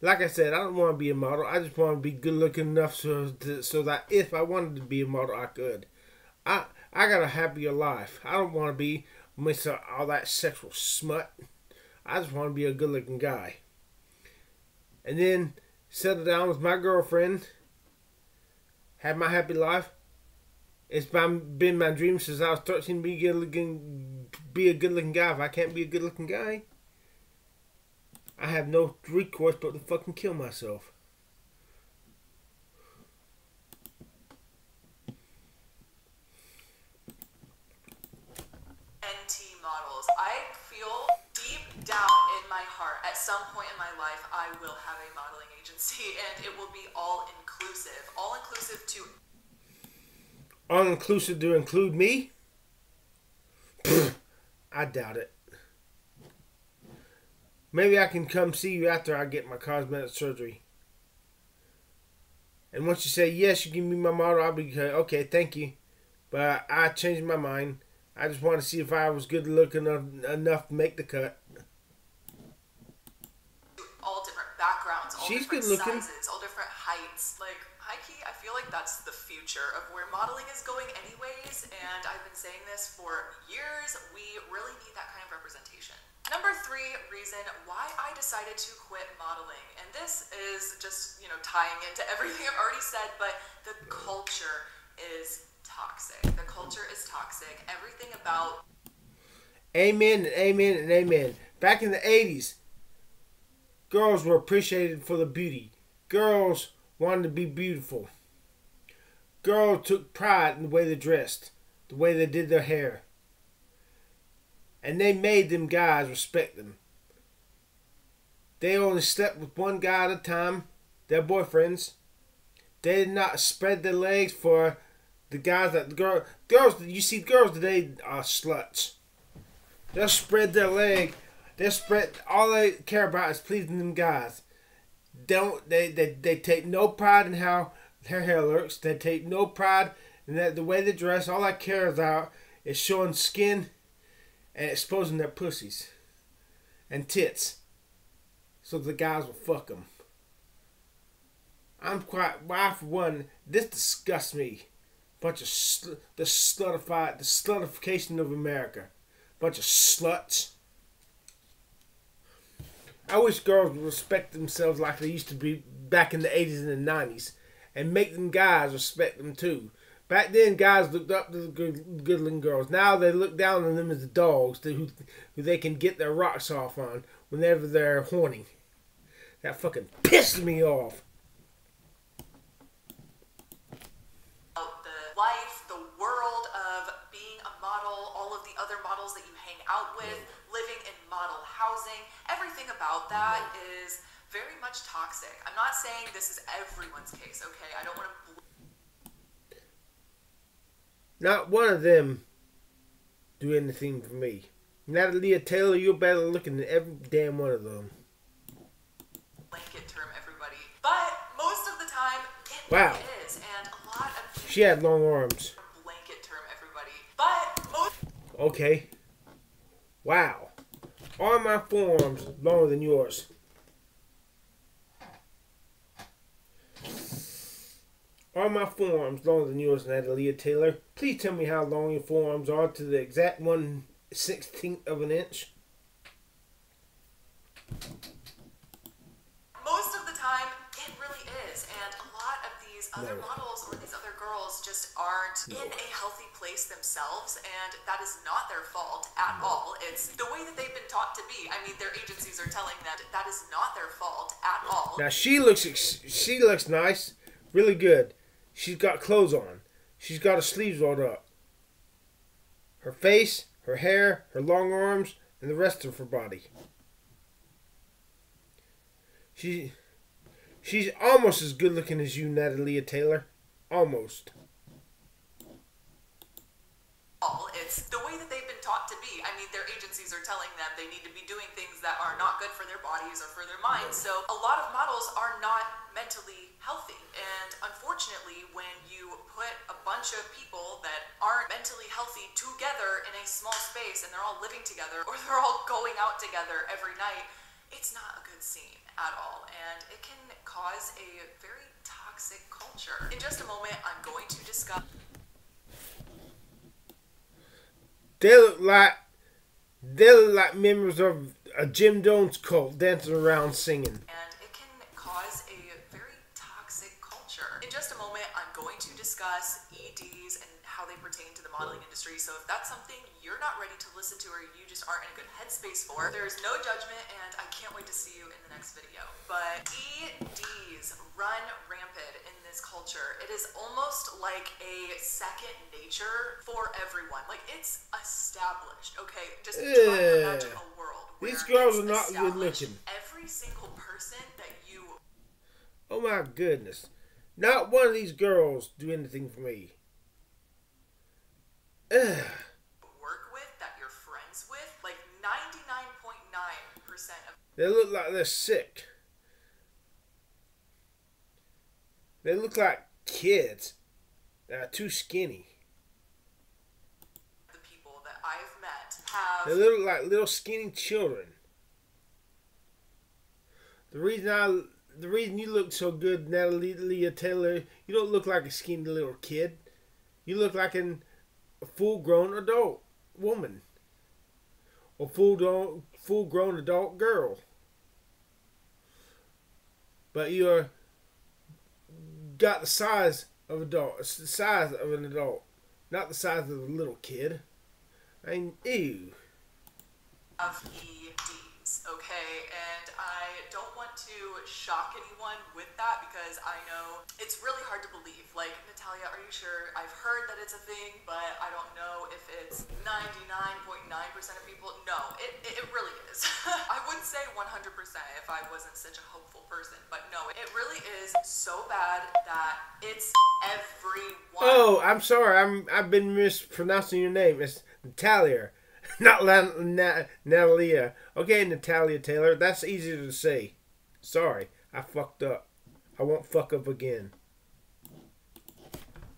Like I said, I don't want to be a model. I just want to be good looking enough so to, so that if I wanted to be a model, I could. I I got a happier life. I don't want to be amidst all that sexual smut. I just want to be a good looking guy. And then settle down with my girlfriend. Have my happy life. It's been my dream since I was 13 to be good looking, be a good looking guy. If I can't be a good looking guy, I have no recourse but to fucking kill myself. NT models. I feel deep down in my heart, at some point in my life, I will have a modeling agency and it will be all inclusive. All inclusive to all inclusive to include me? I doubt it. Maybe I can come see you after I get my cosmetic surgery. And once you say yes, you give me my model, I'll be okay. Thank you, but I, changed my mind. I just want to see if I was good looking enough to make the cut. All different backgrounds, all She's different good looking. sizes, all different heights. Like high key, I feel like that's the future of where modeling is going, anyways. And I've been saying this for years. We really need that kind of representation. Number three reason why I decided to quit modeling, and this is just, you know, tying into everything I've already said, but the culture is toxic. The culture is toxic. Everything about. Amen and amen and amen. Back in the 80s, girls were appreciated for the beauty. Girls wanted to be beautiful. Girls took pride in the way they dressed, the way they did their hair and they made them guys respect them. They only slept with one guy at a time, their boyfriends. They did not spread their legs for the guys that the girl girls you see girls today are sluts. They'll spread their leg. They spread all they care about is pleasing them guys. Don't they, they they take no pride in how their hair looks. They take no pride in that the way they dress. All I care about is showing skin and exposing their pussies and tits so the guys will fuck them. I'm quite, why for one, this disgusts me. Bunch of sl- the slutified, the slutification of America. Bunch of sluts. I wish girls would respect themselves like they used to be back in the 80s and the 90s and make them guys respect them too. Back then, guys looked up to the good, good-looking girls. Now they look down on them as the dogs to, who, who they can get their rocks off on whenever they're horny. That fucking pissed me off. The life, the world of being a model, all of the other models that you hang out with, living in model housing, everything about that mm-hmm. is very much toxic. I'm not saying this is everyone's case, okay? I don't want to not one of them do anything for me. Natalia Taylor, you're better looking than every damn one of them. Blanket term, everybody. But most of the time, it wow. is. And a lot of She had long arms. Blanket term, everybody. But most. Okay. Wow. Are my forearms longer than yours? Are my forearms longer than yours, Natalia Taylor? Please tell me how long your forearms are to the exact one sixteenth of an inch. Most of the time, it really is. And a lot of these other No. models just aren't in a healthy place themselves. And that is not their fault at all. It's the way that they've been taught to be. I mean, their agencies are telling them that is not their fault at all. Now she looks ex- she looks nice, really good. She's got clothes on. She's got her sleeves rolled up. Her face, her hair, her long arms, and the rest of her body. She, she's almost as good looking as you, Natalia Taylor. Almost. All. It's the way that they've been taught to be. I mean, their agencies are telling them they need to be doing things that are not good for their bodies or for their minds. So a lot of models are not mentally healthy. And unfortunately, when you put a bunch of people that aren't mentally healthy together in a small space and they're all living together or they're all going out together every night, it's not a good scene at all. And it can cause a very toxic culture. In just a moment, I'm going to discuss. They look like they look like members of a Jim Jones cult dancing around singing. and it can cause a very toxic culture. In just a moment, I'm going to discuss EDs and modeling industry. So if that's something you're not ready to listen to or you just aren't in a good headspace for, there's no judgment and I can't wait to see you in the next video. But EDs run rampant in this culture. It is almost like a second nature for everyone. Like it's established, okay? Just try to imagine a world where These girls are not good looking. every single person that you Oh my goodness. Not one of these girls do anything for me. Work with, that you're friends with, like 99.9% of They look like they're sick. They look like kids that are too skinny. the people that I've met have They look like little skinny children. The reason I, the reason you look so good, Natalie Leah Taylor, you don't look like a skinny little kid. You look like an, a full-grown adult woman, or full-grown, full-grown adult girl. But you're uh, got the size of adult, it's the size of an adult, not the size of a little kid. I mean, ew. of Okay? And I don't want to shock anyone with that because I know it's really hard to believe. Like, Natalia, are you sure? I've heard that it's a thing, but I don't know if it's 99.9% of people. No, it, it, it really is. I wouldn't say 100% if I wasn't such a hopeful person, but no, it really is so bad that it's everyone. Oh, I'm sorry. I'm I've been mispronouncing your name. It's Natalia, not La, Na, Natalia. Okay, Natalia Taylor. That's easier to say. Sorry, I fucked up. I won't fuck up again.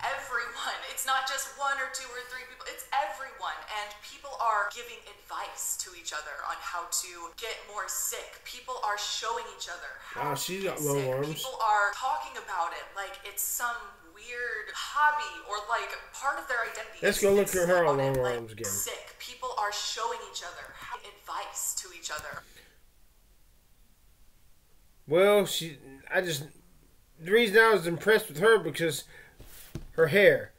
everyone. It's not just one or two or three people. It's everyone. And people are giving advice to each other on how to get more sick. People are showing each other how ah, Wow, she's get got long sick. arms. People are talking about it like it's some weird hobby or like part of their identity. Let's go look at her on long like, arms again. Sick. People are showing each other advice to each other. Well, she. I just. The reason I was impressed with her because her hair,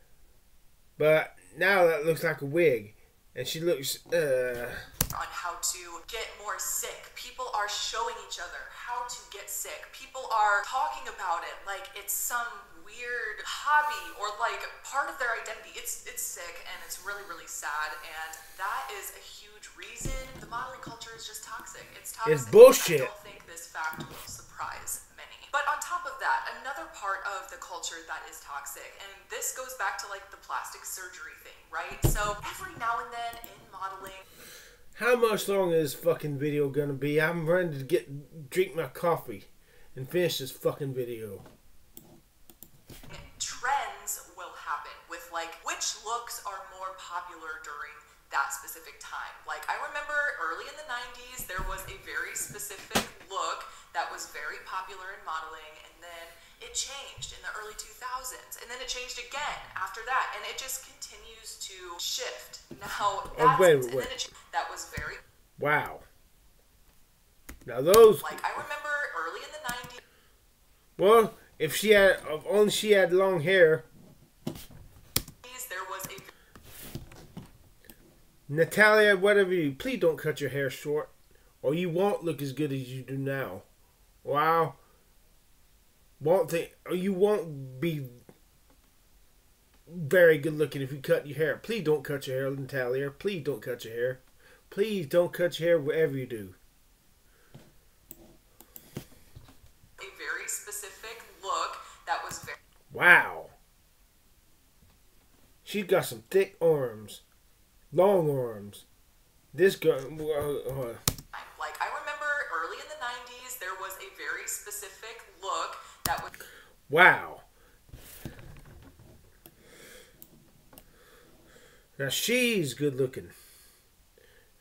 but now that looks like a wig, and she looks. Uh, on how to get more sick. People are showing each other how to get sick. People are talking about it like it's some weird hobby or like part of their identity. It's it's sick and it's really really sad and that is a huge reason the modeling culture is just toxic. It's toxic. It's bullshit. I don't think this fact will surprise many. But on top of that, another part of the culture that is toxic, and this goes back to like the plastic surgery thing, right? So every now and then in modeling, How much longer is this fucking video gonna be? I'm ready to get drink my coffee and finish this fucking video. trends will happen with like which looks are more popular during that specific time. Like I remember early in the 90s there was a very specific look that was very popular in modeling and then it changed in the early 2000s and then it changed again after that and it just continues to shift. Now oh, that's, wait, wait. then it, that was very Wow. Now those like I remember early in the 90s well, if she had if only she had long hair, there was a Natalia, whatever you please don't cut your hair short. Or you won't look as good as you do now. Wow won't think you won't be very good looking if you cut your hair. Please don't cut your hair in Please don't cut your hair. Please don't cut your hair wherever you do. A very specific look that was very Wow. She got some thick arms. Long arms. This girl uh, uh, wow. Now she's good looking.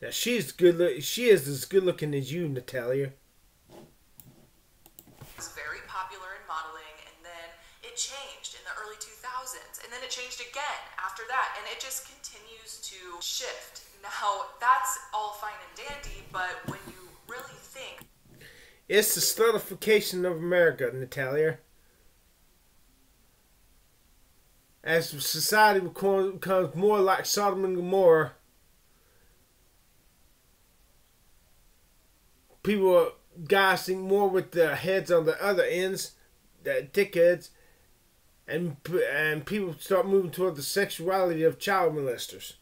Now she's good. Look, she is as good looking as you, Natalia. It's very popular in modeling and then it changed in the early 2000s and then it changed again after that and it just continues to shift. Now that's all fine and dandy, but when you really think It's the slutification of America, Natalia. As society becomes more like Sodom and Gomorrah, people, are think more with their heads on the other ends, the dickheads, and and people start moving toward the sexuality of child molesters.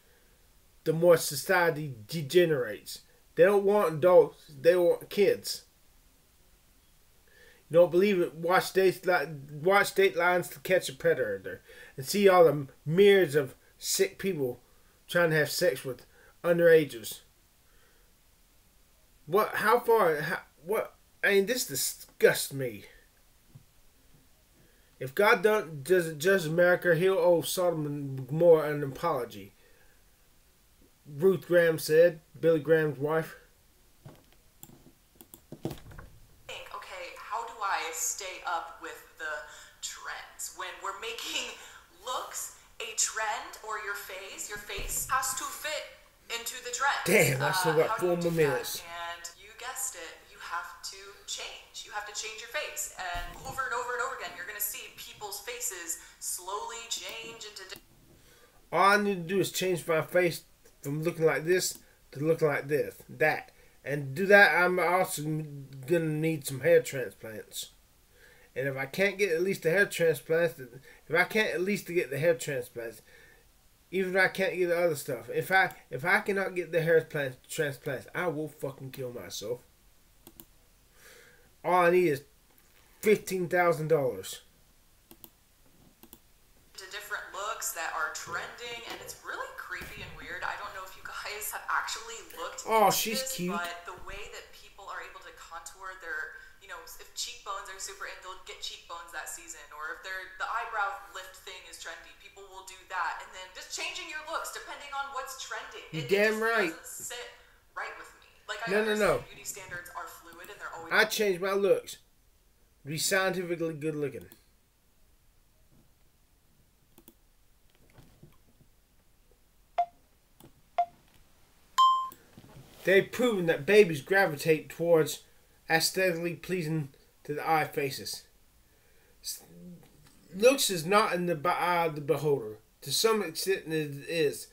The more society degenerates, they don't want adults; they want kids. You don't believe it? Watch state watch Dateline's to catch a predator, and see all the myriads of sick people trying to have sex with underagers. What? How far? How, what? I mean, this disgusts me. If God don't, doesn't judge America, He'll owe Sodom and Gomorrah an apology. Ruth Graham said, Billy Graham's wife. think, okay, how do I stay up with the trends when we're making looks a trend or your face, your face has to fit into the trend. Damn, I uh, still got do four more minutes. And you guessed it, you have to change. You have to change your face. And over and over and over again, you're going to see people's faces slowly change into All I need to do is change my face from looking like this to looking like this, that, and to do that. I'm also gonna need some hair transplants. And if I can't get at least the hair transplants, if I can't at least get the hair transplants, even if I can't get the other stuff, if I if I cannot get the hair plant, transplants, I will fucking kill myself. All I need is fifteen thousand dollars. to different looks that are trending, and it's really creepy and weird. I don't know if you guys have actually looked. Oh, she's this, cute. But the way that people are able to contour their, know, if cheekbones are super in, they'll get cheekbones that season, or if they're the eyebrow lift thing is trendy, people will do that, and then just changing your looks depending on what's trending. You damn right. sit right with me. Like I No, no, no. beauty standards are fluid and they're always. I changed my looks. Be scientifically good looking. They've proven that babies gravitate towards aesthetically pleasing to the eye faces. Looks is not in the eye of the beholder. To some extent, it is,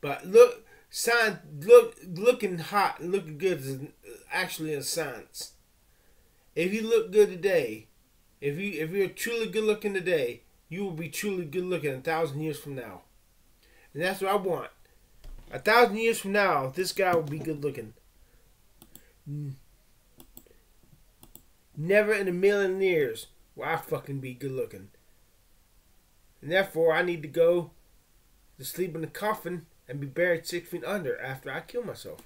but look, sign, look, looking hot and looking good is actually a science. If you look good today, if you if you're truly good looking today, you will be truly good looking a thousand years from now. And that's what I want. A thousand years from now, this guy will be good looking. N- Never in a million years will I fucking be good looking. And therefore, I need to go to sleep in a coffin and be buried six feet under after I kill myself.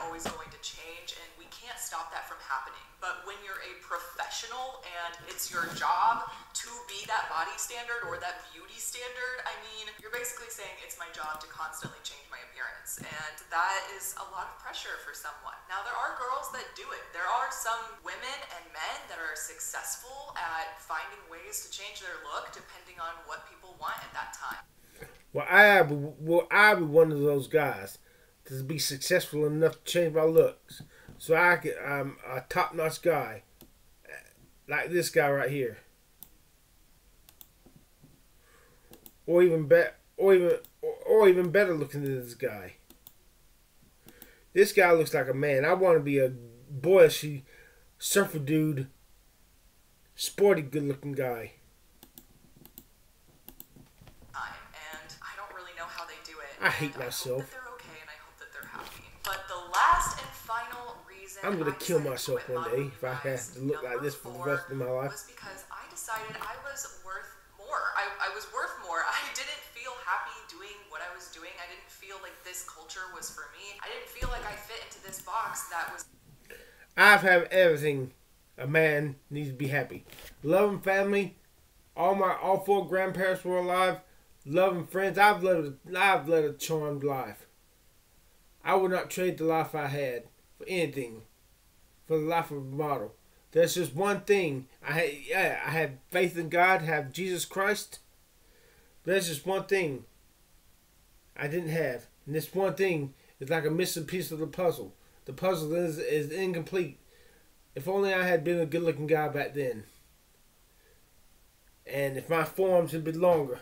always going to change and we can't stop that from happening. But when you're a professional and it's your job to be that body standard or that beauty standard, I mean, you're basically saying it's my job to constantly change my appearance. And that is a lot of pressure for someone. Now, there are girls that do it. There are some women and men that are successful at finding ways to change their look depending on what people want at that time. Well, I well, I be one of those guys to be successful enough to change my looks, so I can I'm a top notch guy, like this guy right here, or even better, or even or, or even better looking than this guy. This guy looks like a man. I want to be a boyishy surfer dude, sporty, good looking guy. I don't really know how they do it. I hate myself. I hope that they're okay, and I hope that they're happy. But the last and final reason I'm gonna I kill myself one day if I have to look like this for the rest of my life. Was because I decided I was more. I, I was worth more. I didn't feel happy doing what I was doing. I didn't feel like this culture was for me. I didn't feel like I fit into this box that was. I've had everything a man needs to be happy. Loving family. All my all four grandparents were alive. Loving friends. I've led a, I've led a charmed life. I would not trade the life I had for anything. For the life of a model. There's just one thing. I yeah, I had faith in God, have Jesus Christ. There's just one thing I didn't have. And this one thing is like a missing piece of the puzzle. The puzzle is is incomplete. If only I had been a good looking guy back then. And if my forms had been longer,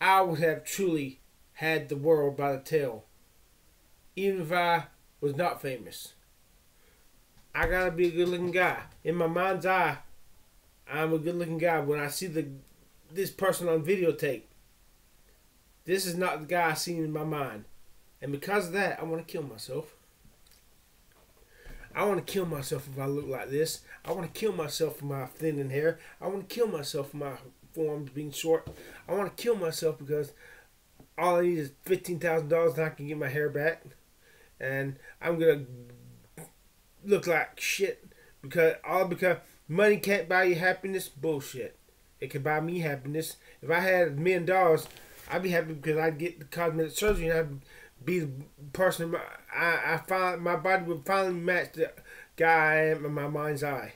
I would have truly had the world by the tail. Even if I was not famous. I gotta be a good looking guy. In my mind's eye, I'm a good looking guy. When I see the this person on videotape, this is not the guy I see in my mind. And because of that, I want to kill myself. I want to kill myself if I look like this. I want to kill myself for my thinning hair. I want to kill myself for my forms being short. I want to kill myself because all I need is fifteen thousand dollars and I can get my hair back. And I'm gonna look like shit because all because money can't buy you happiness. Bullshit. It can buy me happiness. If I had a million dollars, I'd be happy because I'd get the cosmetic surgery and I'd be the person. My, I I find my body would finally match the guy I am in my mind's eye.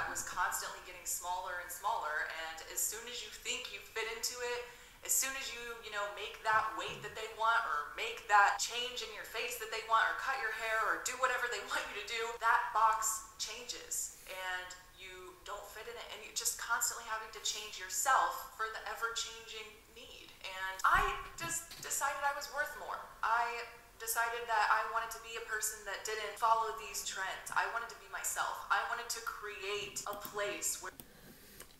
I was constantly getting smaller and smaller, and as soon as you think you fit into it, as soon as you, you know, make that weight that they want, or make that change in your face that they want, or cut your hair, or do whatever they want you to do, that box changes, and you don't fit in it, and you're just constantly having to change yourself for the ever-changing need. And I just decided I was worth more. I decided that I wanted to be a person that didn't follow these trends. I wanted to be myself. I wanted to create a place where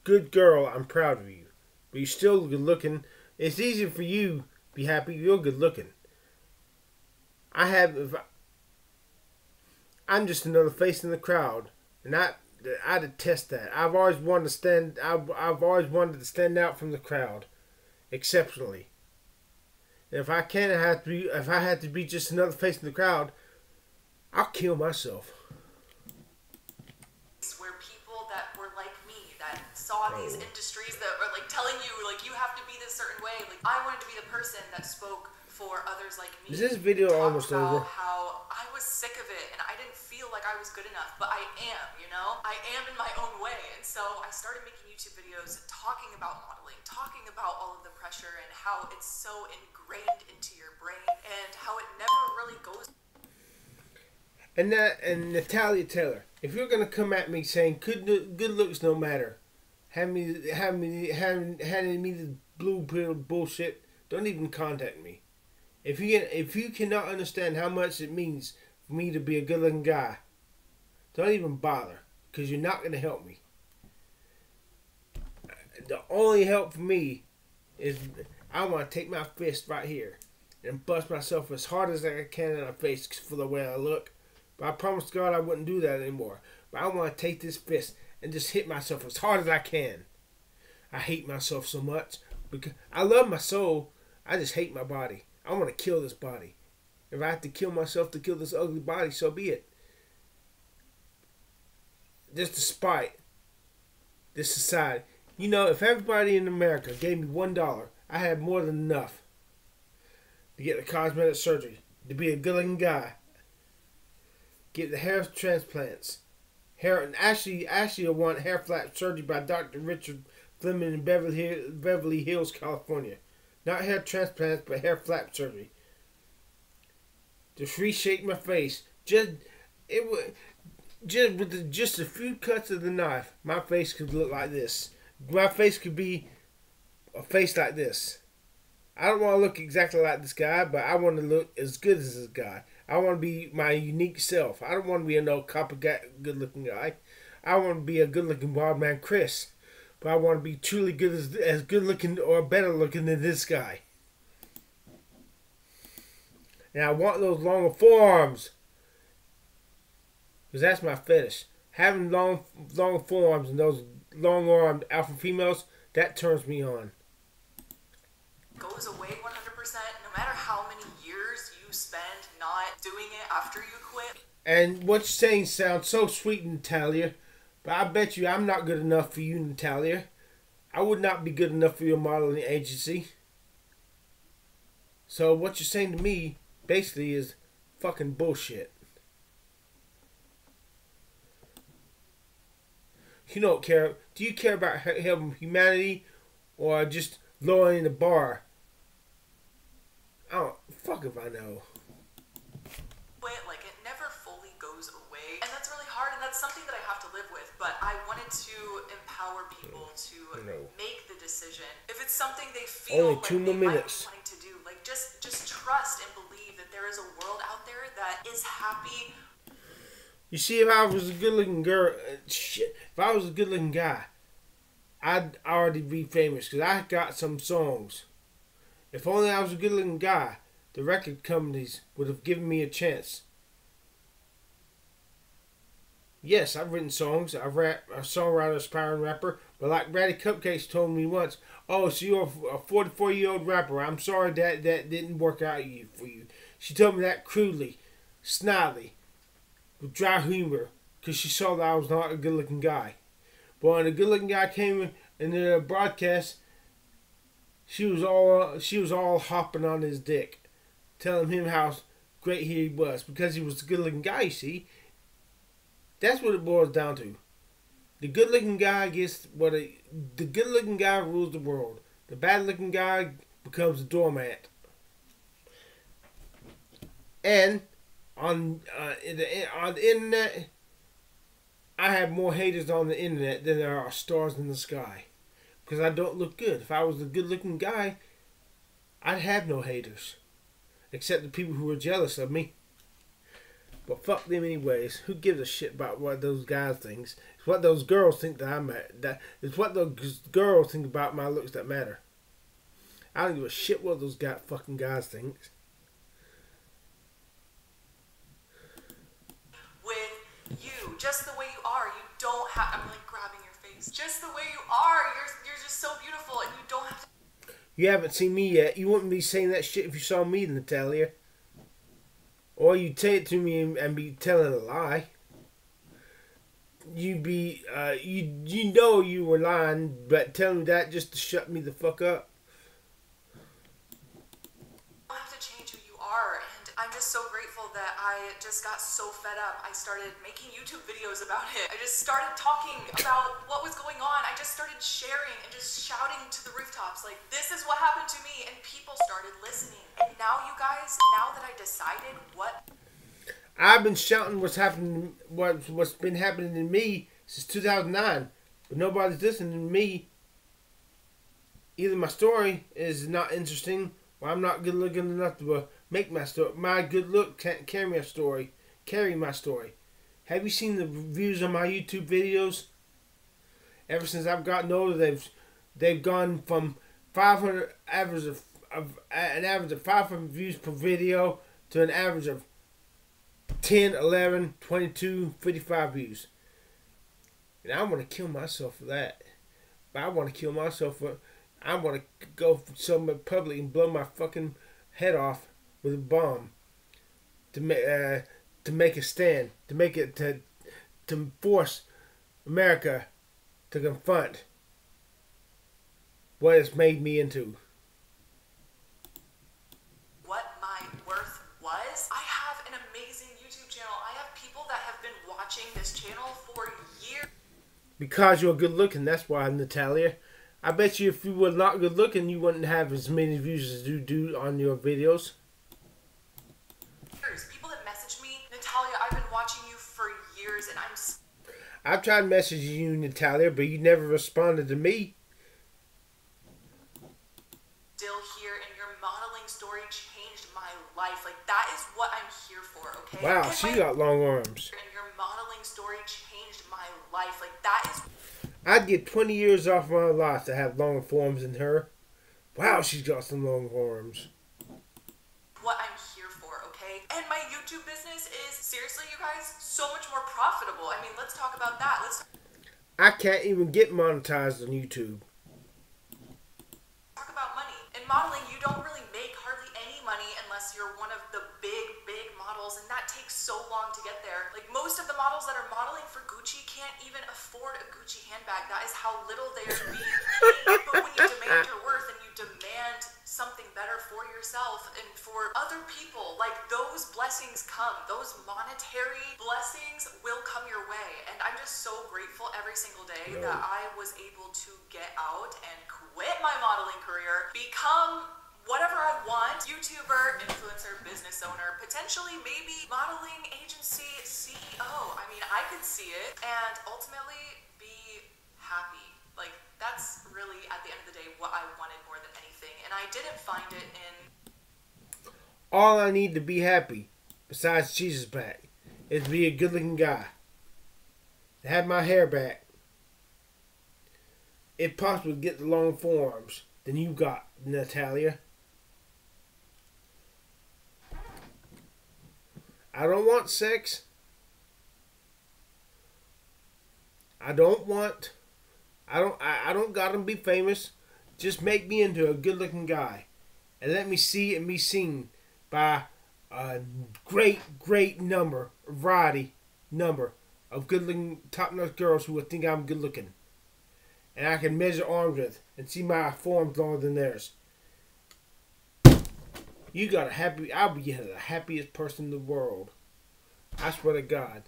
Good girl, I'm proud of you. But you're still looking. It's easy for you to be happy. You're good looking. I have. If I, I'm just another face in the crowd, and I I detest that. I've always wanted to stand. I've, I've always wanted to stand out from the crowd, exceptionally. And if I can't have to be, if I had to be just another face in the crowd, I'll kill myself. where people that were like me saw these industries that were like telling you like you have to be this certain way. Like i wanted to be the person that spoke for others like me. Is this video almost over? how i was sick of it and i didn't feel like i was good enough but i am you know? I am in my own way. And so i started making youtube videos talking about modeling talking about all of the pressure and how it's so ingrained into your brain and how it never really goes. And that and Natalia Taylor, if you're gonna come at me saying good good looks no matter, have me have me have handing me the blue pill bullshit, don't even contact me. If you if you cannot understand how much it means for me to be a good looking guy, don't even bother because you're not gonna help me. The only help for me is I want to take my fist right here and bust myself as hard as I can in the face for the way I look. But I promised God I wouldn't do that anymore. But I want to take this fist and just hit myself as hard as I can. I hate myself so much because I love my soul. I just hate my body. I want to kill this body. If I have to kill myself to kill this ugly body, so be it. Just to spite this society. You know, if everybody in America gave me one dollar, I had more than enough to get the cosmetic surgery, to be a good looking guy, get the hair transplants, hair and actually actually I want hair flap surgery by Dr. Richard Fleming in Beverly Hills, Beverly Hills, California. Not hair transplants, but hair flap surgery. Just reshape my face. Just it would just with the, just a few cuts of the knife, my face could look like this. My face could be a face like this. I don't want to look exactly like this guy, but I want to look as good as this guy. I want to be my unique self. I don't want to be a no copycat good looking guy. I want to be a good looking wild man Chris. But I want to be truly good as as good looking or better looking than this guy. And I want those longer forearms. Because that's my fetish. having long long forearms and those long armed alpha females, that turns me on. Goes away 100% no matter how many years you spend not doing it after you quit. And what you're saying sounds so sweet, Natalia, but I bet you I'm not good enough for you, Natalia. I would not be good enough for your modeling agency. So what you're saying to me basically is fucking bullshit. You don't care. Do you care about helping humanity or just lowering the bar? I don't. Fuck if I know. But I wanted to empower people to No. make the decision. If it's something they feel Only like two they more might minutes. be wanting to do, like just just trust and believe that there is a world out there that is happy You see, if I was a good looking girl, uh, shit, if I was a good looking guy, I'd already be famous because I got some songs. If only I was a good looking guy, the record companies would have given me a chance. Yes, I've written songs. I've rap, a songwriter, aspiring rapper. But like Ratty Cupcakes told me once, "Oh, so you're a 44 year old rapper. I'm sorry that that didn't work out for you." She told me that crudely, snidely, with dry humor, because she saw that I was not a good looking guy. But when a good looking guy came in the broadcast, she was all she was all hopping on his dick, telling him how great he was because he was a good looking guy. You see, that's what it boils down to. The good looking guy gets what a, the good looking guy rules the world. The bad looking guy becomes a doormat. And on uh, the on the internet, I have more haters on the internet than there are stars in the sky, because I don't look good. If I was a good-looking guy, I'd have no haters, except the people who are jealous of me. But fuck them anyways. Who gives a shit about what those guys think? It's what those girls think that I'm at. That it's what those girls think about my looks that matter. I don't give a shit what those guy, fucking guys think. with you, just the way you are. You don't have. I'm like grabbing your face. Just the way you are. You're you're just so beautiful, and you don't have to. You haven't seen me yet. You wouldn't be saying that shit if you saw me, Natalia. Or you'd say it to me and, and be telling a lie. You'd be, uh, you you know you were lying, but telling me that just to shut me the fuck up. You have to change who you are, and I'm just so grateful that I just got so fed up. I started making YouTube videos about it. I just started talking about what was going on. I just started sharing and just shouting to the rooftops, like, this is what happened to me, and people started listening. And now, you guys, now that I decided what I've been shouting what's happening, what what's been happening to me since 2009, but nobody's listening to me. Either my story is not interesting, or I'm not good looking enough to uh, make my story. My good look can't carry my story. Carry my story. Have you seen the views on my YouTube videos? Ever since I've gotten older, they've they've gone from 500 average of, of an average of 500 views per video to an average of 10, 11, 22, 55 views. And I want to kill myself for that. But I want to kill myself for. I want to go somewhere public and blow my fucking head off with a bomb to make uh, to make a stand, to make it to to force America to confront what it's made me into. what my worth was. I have an amazing YouTube channel. I have people that have been watching this channel for years. Because you're good looking, that's why, Natalia. I bet you if you were not good looking, you wouldn't have as many views as you do on your videos. People that message me, Natalia, I've been watching you for years and I'm I've tried messaging you, Natalia, but you never responded to me. still here and your modeling story changed my life. Like that is what I'm here for, okay? Wow, And she got long arms. and your modeling story changed my life. Like that is I'd get 20 years off my life to have long forms in her. Wow, she's got some long arms. what I'm here for, okay? And my YouTube business is seriously, you guys, so much more profitable. I mean, let's talk about that. Let's I can't even get monetized on YouTube. talk about money. In modeling, you don't really make hardly any money unless you're one of the big, big models, and that takes so long to get there. Like most of the models that are modeling for Gucci can't even afford a Gucci handbag. That is how little they are being paid. But when you demand your worth and you demand something better for yourself and for other people, like those blessings come. Those monetary blessings will come your way. And I'm just so grateful every single day that I was able to get out and quit my modeling career, become whatever I want YouTuber, influencer, business owner, potentially maybe modeling agency CEO. I mean, I could see it and ultimately be happy. Like, that's really at the end of the day what I wanted more than anything. And I didn't find it in All I need to be happy, besides Jesus back, is be a good looking guy. Have my hair back. If possible, get the long forearms than you got, Natalia. I don't want sex. I don't want. I don't. I, I don't gotta be famous. Just make me into a good-looking guy, and let me see and be seen by a great, great number, variety number of good-looking, top-notch girls who would think I'm good-looking, and I can measure arms with and see my forms longer than theirs. You got a happy. I'll be the happiest person in the world. I swear to God.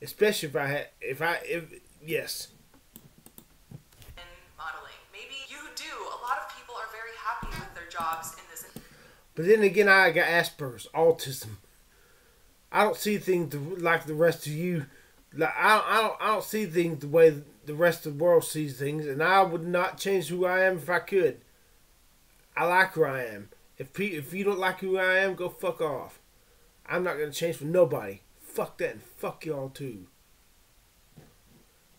Especially if I had, if I, if yes. in modeling. Maybe you do. A lot of people are very happy with their jobs in this But then again, I got Asperger's, autism. I don't see things like the rest of you. Like I, I don't, I don't see things the way the rest of the world sees things, and I would not change who I am if I could. I like who I am. If if you don't like who I am, go fuck off. I'm not gonna change for nobody. Fuck that and fuck y'all too.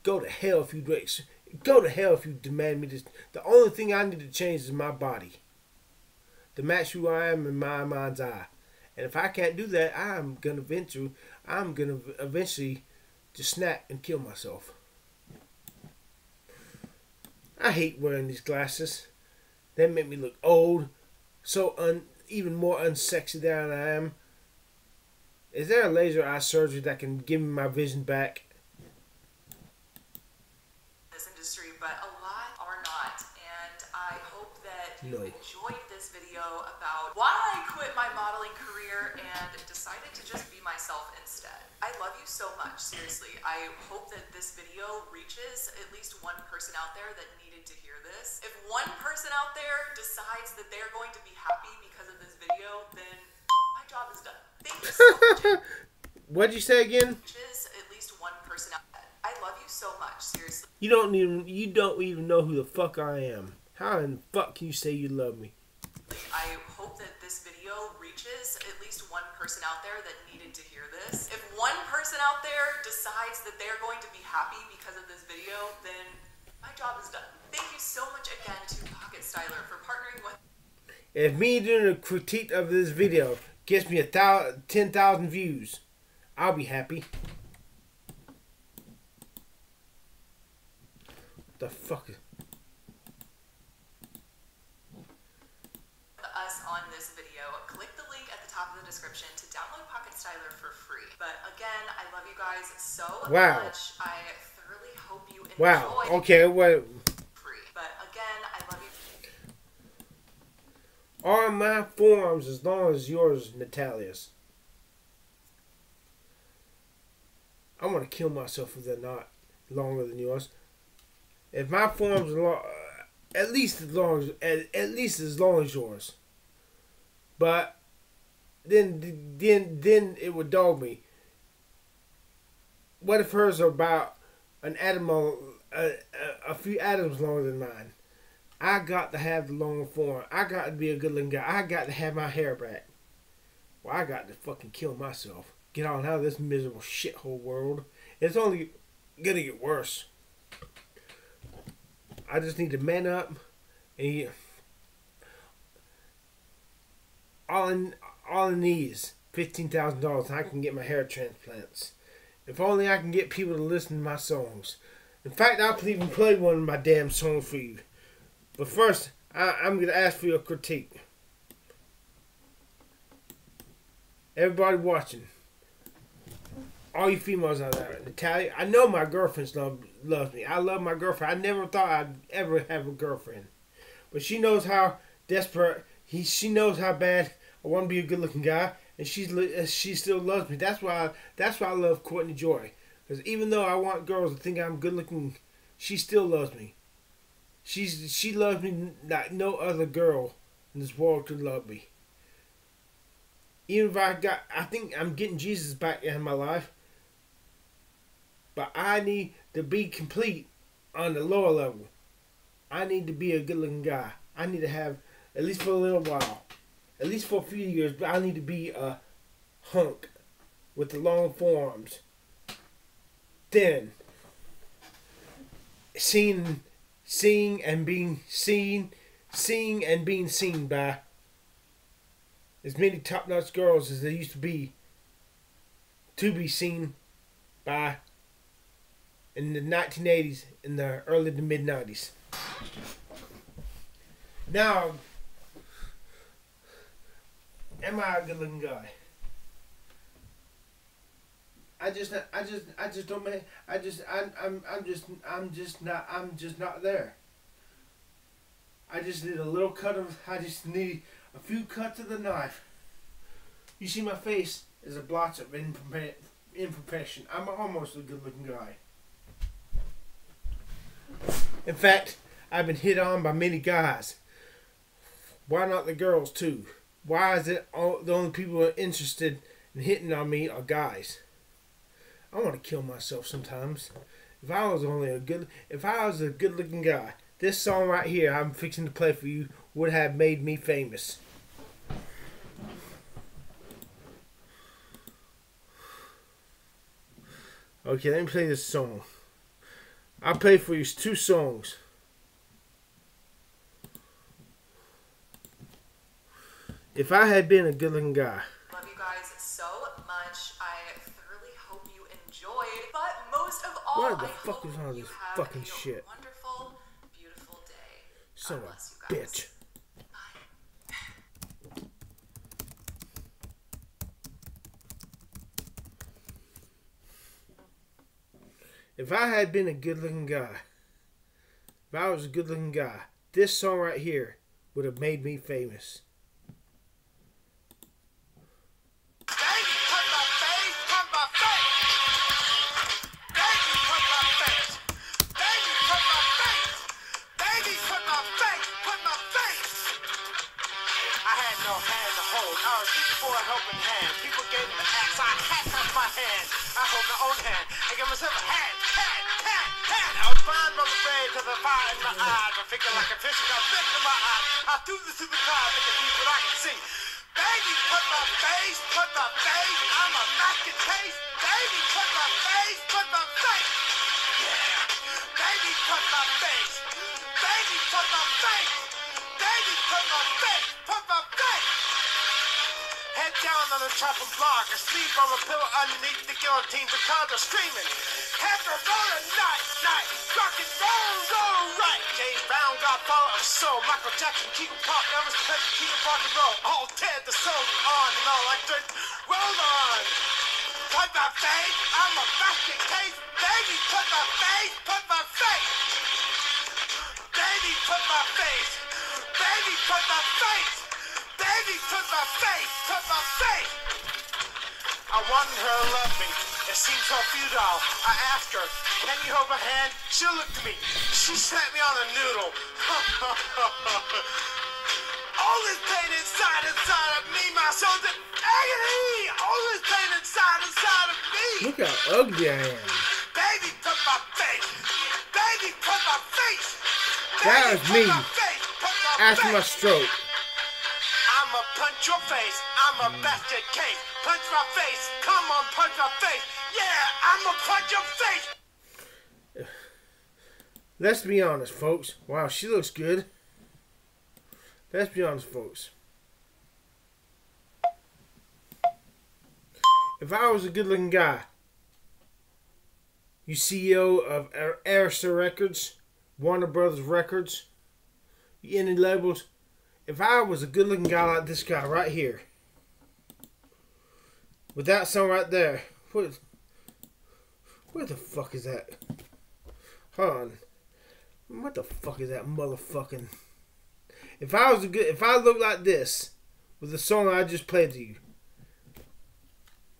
Go to hell if you go to hell if you demand me to. The only thing I need to change is my body to match who I am in my mind's eye. And if I can't do that, I'm gonna eventually, I'm gonna eventually just snap and kill myself. I hate wearing these glasses. They make me look old, so un, even more unsexy than I am. Is there a laser eye surgery that can give me my vision back? this industry, but a lot are not. And I hope that you No. this video about why I quit my modeling career and decided to just be myself instead. I love you so much, seriously. I hope that this video reaches at least one person out there that needed to hear this. If one person out there decides that they're going to be happy because of this video, then my job is done. Thank you so much. What'd you say again? reaches at least one person out there. I love you so much, seriously. You don't even you don't even know who the fuck I am. How in the fuck can you say you love me? I hope that this video reaches at least one person out there that needed to hear this. If one person out there decides that they're going to be happy because of this video, then my job is done. Thank you so much again to Pocket Styler for partnering with If me doing a critique of this video gets me a thousand, ten thousand views, I'll be happy. The fuck? is- us on this video. Click the link at the top of the description to download Pocket Styler for free. But again, I love you guys so Wow. much. I thoroughly hope you enjoy Wow. Okay. Well. But again, I love you. are my forearms as long as yours, Natalia's? I want to kill myself if they're not longer than yours. If my are long, at least as long as at, at least as long as yours. But then then then it would dog me. What if hers are about an atom, a, a, few atoms longer than mine? I got to have the long form. I got to be a good looking guy. I got to have my hair back. Well, I got to fucking kill myself. Get on out of this miserable shithole world. It's only gonna get worse. I just need to man up and all I, all I need is fifteen thousand dollars and I can get my hair transplants. If only I can get people to listen to my songs. In fact, I'll even play one of my damn songs for you. But first, I, I'm gonna ask for your critique. Everybody watching, all you females out there, Natalia, I know my girlfriends love loves me. I love my girlfriend. I never thought I'd ever have a girlfriend, but she knows how desperate he. She knows how bad I want to be a good looking guy, and she's she still loves me. That's why that's why I love Courtney Joy, because even though I want girls to think I'm good looking, she still loves me. She's she loves me like no other girl in this world could love me. Even if I got, I think I'm getting Jesus back in my life. But I need to be complete on the lower level. I need to be a good looking guy. I need to have, at least for a little while, at least for a few years, but I need to be a hunk with the long forearms. Then, seeing, seeing and being seen, seeing and being seen by as many top notch girls as there used to be to be seen by in the 1980s in the early to mid 90s. Now, am I a good looking guy? I just, I just, I just don't make. I just, I'm, I'm, I'm just, I'm just not, I'm just not there. I just need a little cut of. I just need a few cuts of the knife. You see, my face is a blotch of imperfection. I'm almost a good looking guy. In fact, I've been hit on by many guys. Why not the girls too? Why is it all the only people are interested in hitting on me are guys? I want to kill myself sometimes. If I was only a good, if I was a good looking guy, this song right here I'm fixing to play for you would have made me famous. Okay, let me play this song. I'll play for you two songs. If I had been a good looking guy, Love you guys so much. I thoroughly hope you enjoyed. But most of all, What the I fuck hope is you this fucking shit? wonderful, beautiful day. bless a bitch. If I had been a good looking guy, if I was a good looking guy, this song right here would have made me famous. Me my face, put my After my stroke. I'ma punch your face. I'm a bastard case. Punch my face. Come on, punch my face. Yeah, I'ma punch your face. Let's be honest, folks. Wow, she looks good. Let's be honest, folks. if I was a good looking guy, you CEO of Arista Records, Warner Brothers Records, indie labels, if I was a good looking guy like this guy right here, with that song right there, what, where the fuck is that? Hold on. What the fuck is that motherfucking? If I was a good, if I looked like this with the song I just played to you,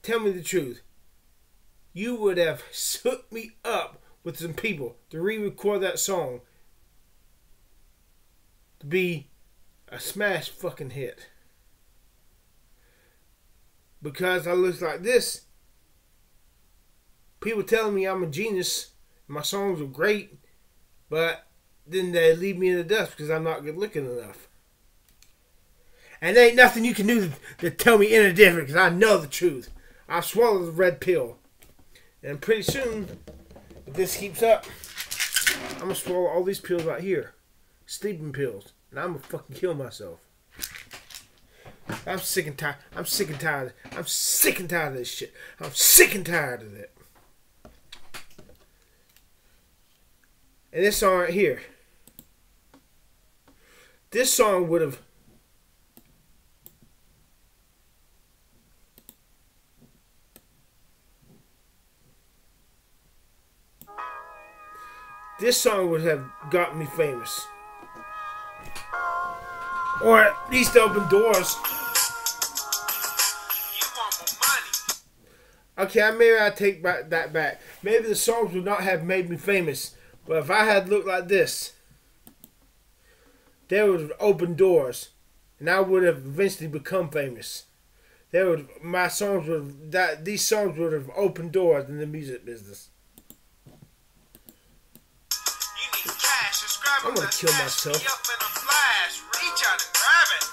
tell me the truth. You would have hooked me up with some people to re-record that song to be a smash fucking hit. Because I look like this, people telling me I'm a genius, my songs are great, but then they leave me in the dust because I'm not good looking enough. And there ain't nothing you can do to, to tell me any different because I know the truth. I swallowed the red pill. And pretty soon, if this keeps up, I'm gonna swallow all these pills right here. Sleeping pills. And I'm gonna fucking kill myself. I'm sick and tired. I'm sick and tired. I'm sick and tired of this shit. I'm sick and tired of it. And this song right here. This song would have This song would have got me famous. Or at least open doors. Okay, I maybe I take back, that back. Maybe the songs would not have made me famous, but if I had looked like this, they would have opened doors, and I would have eventually become famous. They would my songs would have, that these songs would have opened doors in the music business. I'm gonna kill myself. Up in a flash, reach out and grab it.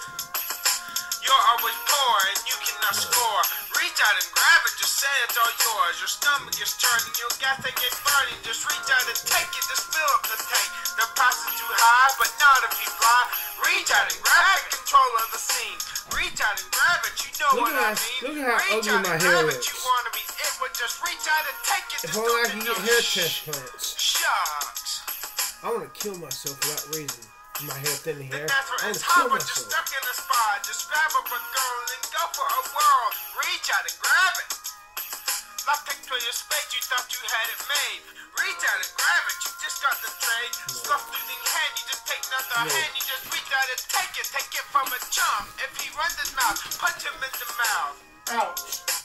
You're always poor and you cannot score. Reach out and grab it, just say it's all yours. Your stomach is turning, your gas tank is burning. Just reach out and take it, just fill up the tank. The price is too high, but not if you fly. Reach out and grab it, control of the scene. Reach out and grab it, you know Look what at I how- mean. look at how reach ugly out my and hair grab it, looks. you wanna be it, but just reach out and take it. If Just only I can get hair transplants. Shucks. I want to kill myself for that reason. My hair thinning hair. I want it's to kill hot, but you're myself. stuck in a spot. Just grab up a girl and go for a whirl. Reach out and grab it. Like picked your spade, you thought you had it made. Reach out and grab it, you just got the trade. Losing hand, you just take another No. hand, you just reach out and take it. Take it from a chump. If he runs his mouth, punch him in the mouth. Ouch.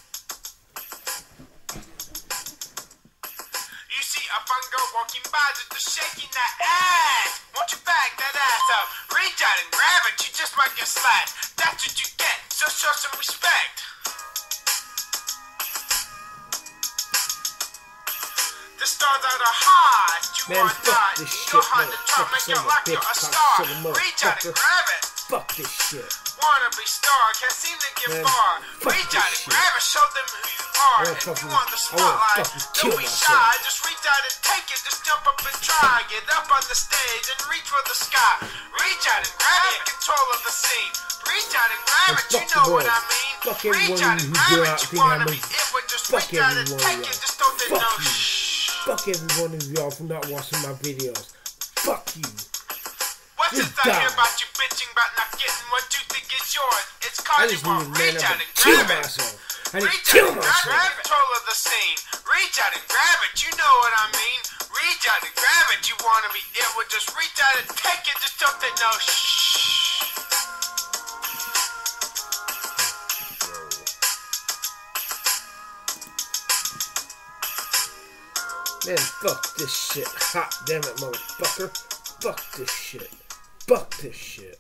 You see a fun girl walking by, just shaking that ass. Won't you back that ass up? Reach out and grab it, you just might get slapped. That's what you get, so show some respect. The stars are the highest, you Man, are fuck not. this You're shit, hard to try, make you son a like you're a star. son of a Reach out and grab it. Fuck this shit. Wanna be star, can't seem to get Man, far. Reach out and grab it, show them who you are. Wanna If you want the oh, spotlight, don't be myself. shy. Just reach out and take it, just jump up and try. Get up on the stage and reach for the sky. Reach out and grab it, control of the scene. Reach out and grab it, you know what. I mean. Fuck reach everyone out and grab it, you wanna be it, but just fuck reach out and everyone, take y'all. it, just don't Fuck no. Shh. Fuck every one of y'all for not watching my videos. Fuck you. What's this I hear about you bitching about not getting what you think is yours? It's cause you won't to reach out and kill grab it. myself. I need to Reach kill out and grab, myself. grab control of the scene. Reach out and grab it, you know what I mean. Reach out and grab it, you wanna be it. Well, just reach out and take it, just don't say no. Shh. Man, fuck this shit. Hot damn it, motherfucker. Fuck this shit. Fuck this shit.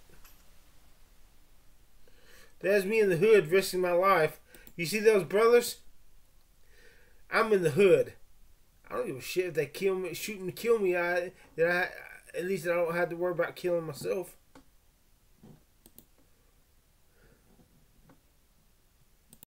There's me in the hood risking my life. You see those brothers? I'm in the hood. I don't give a shit if they kill me, shoot me, kill me. I then I at least I don't have to worry about killing myself.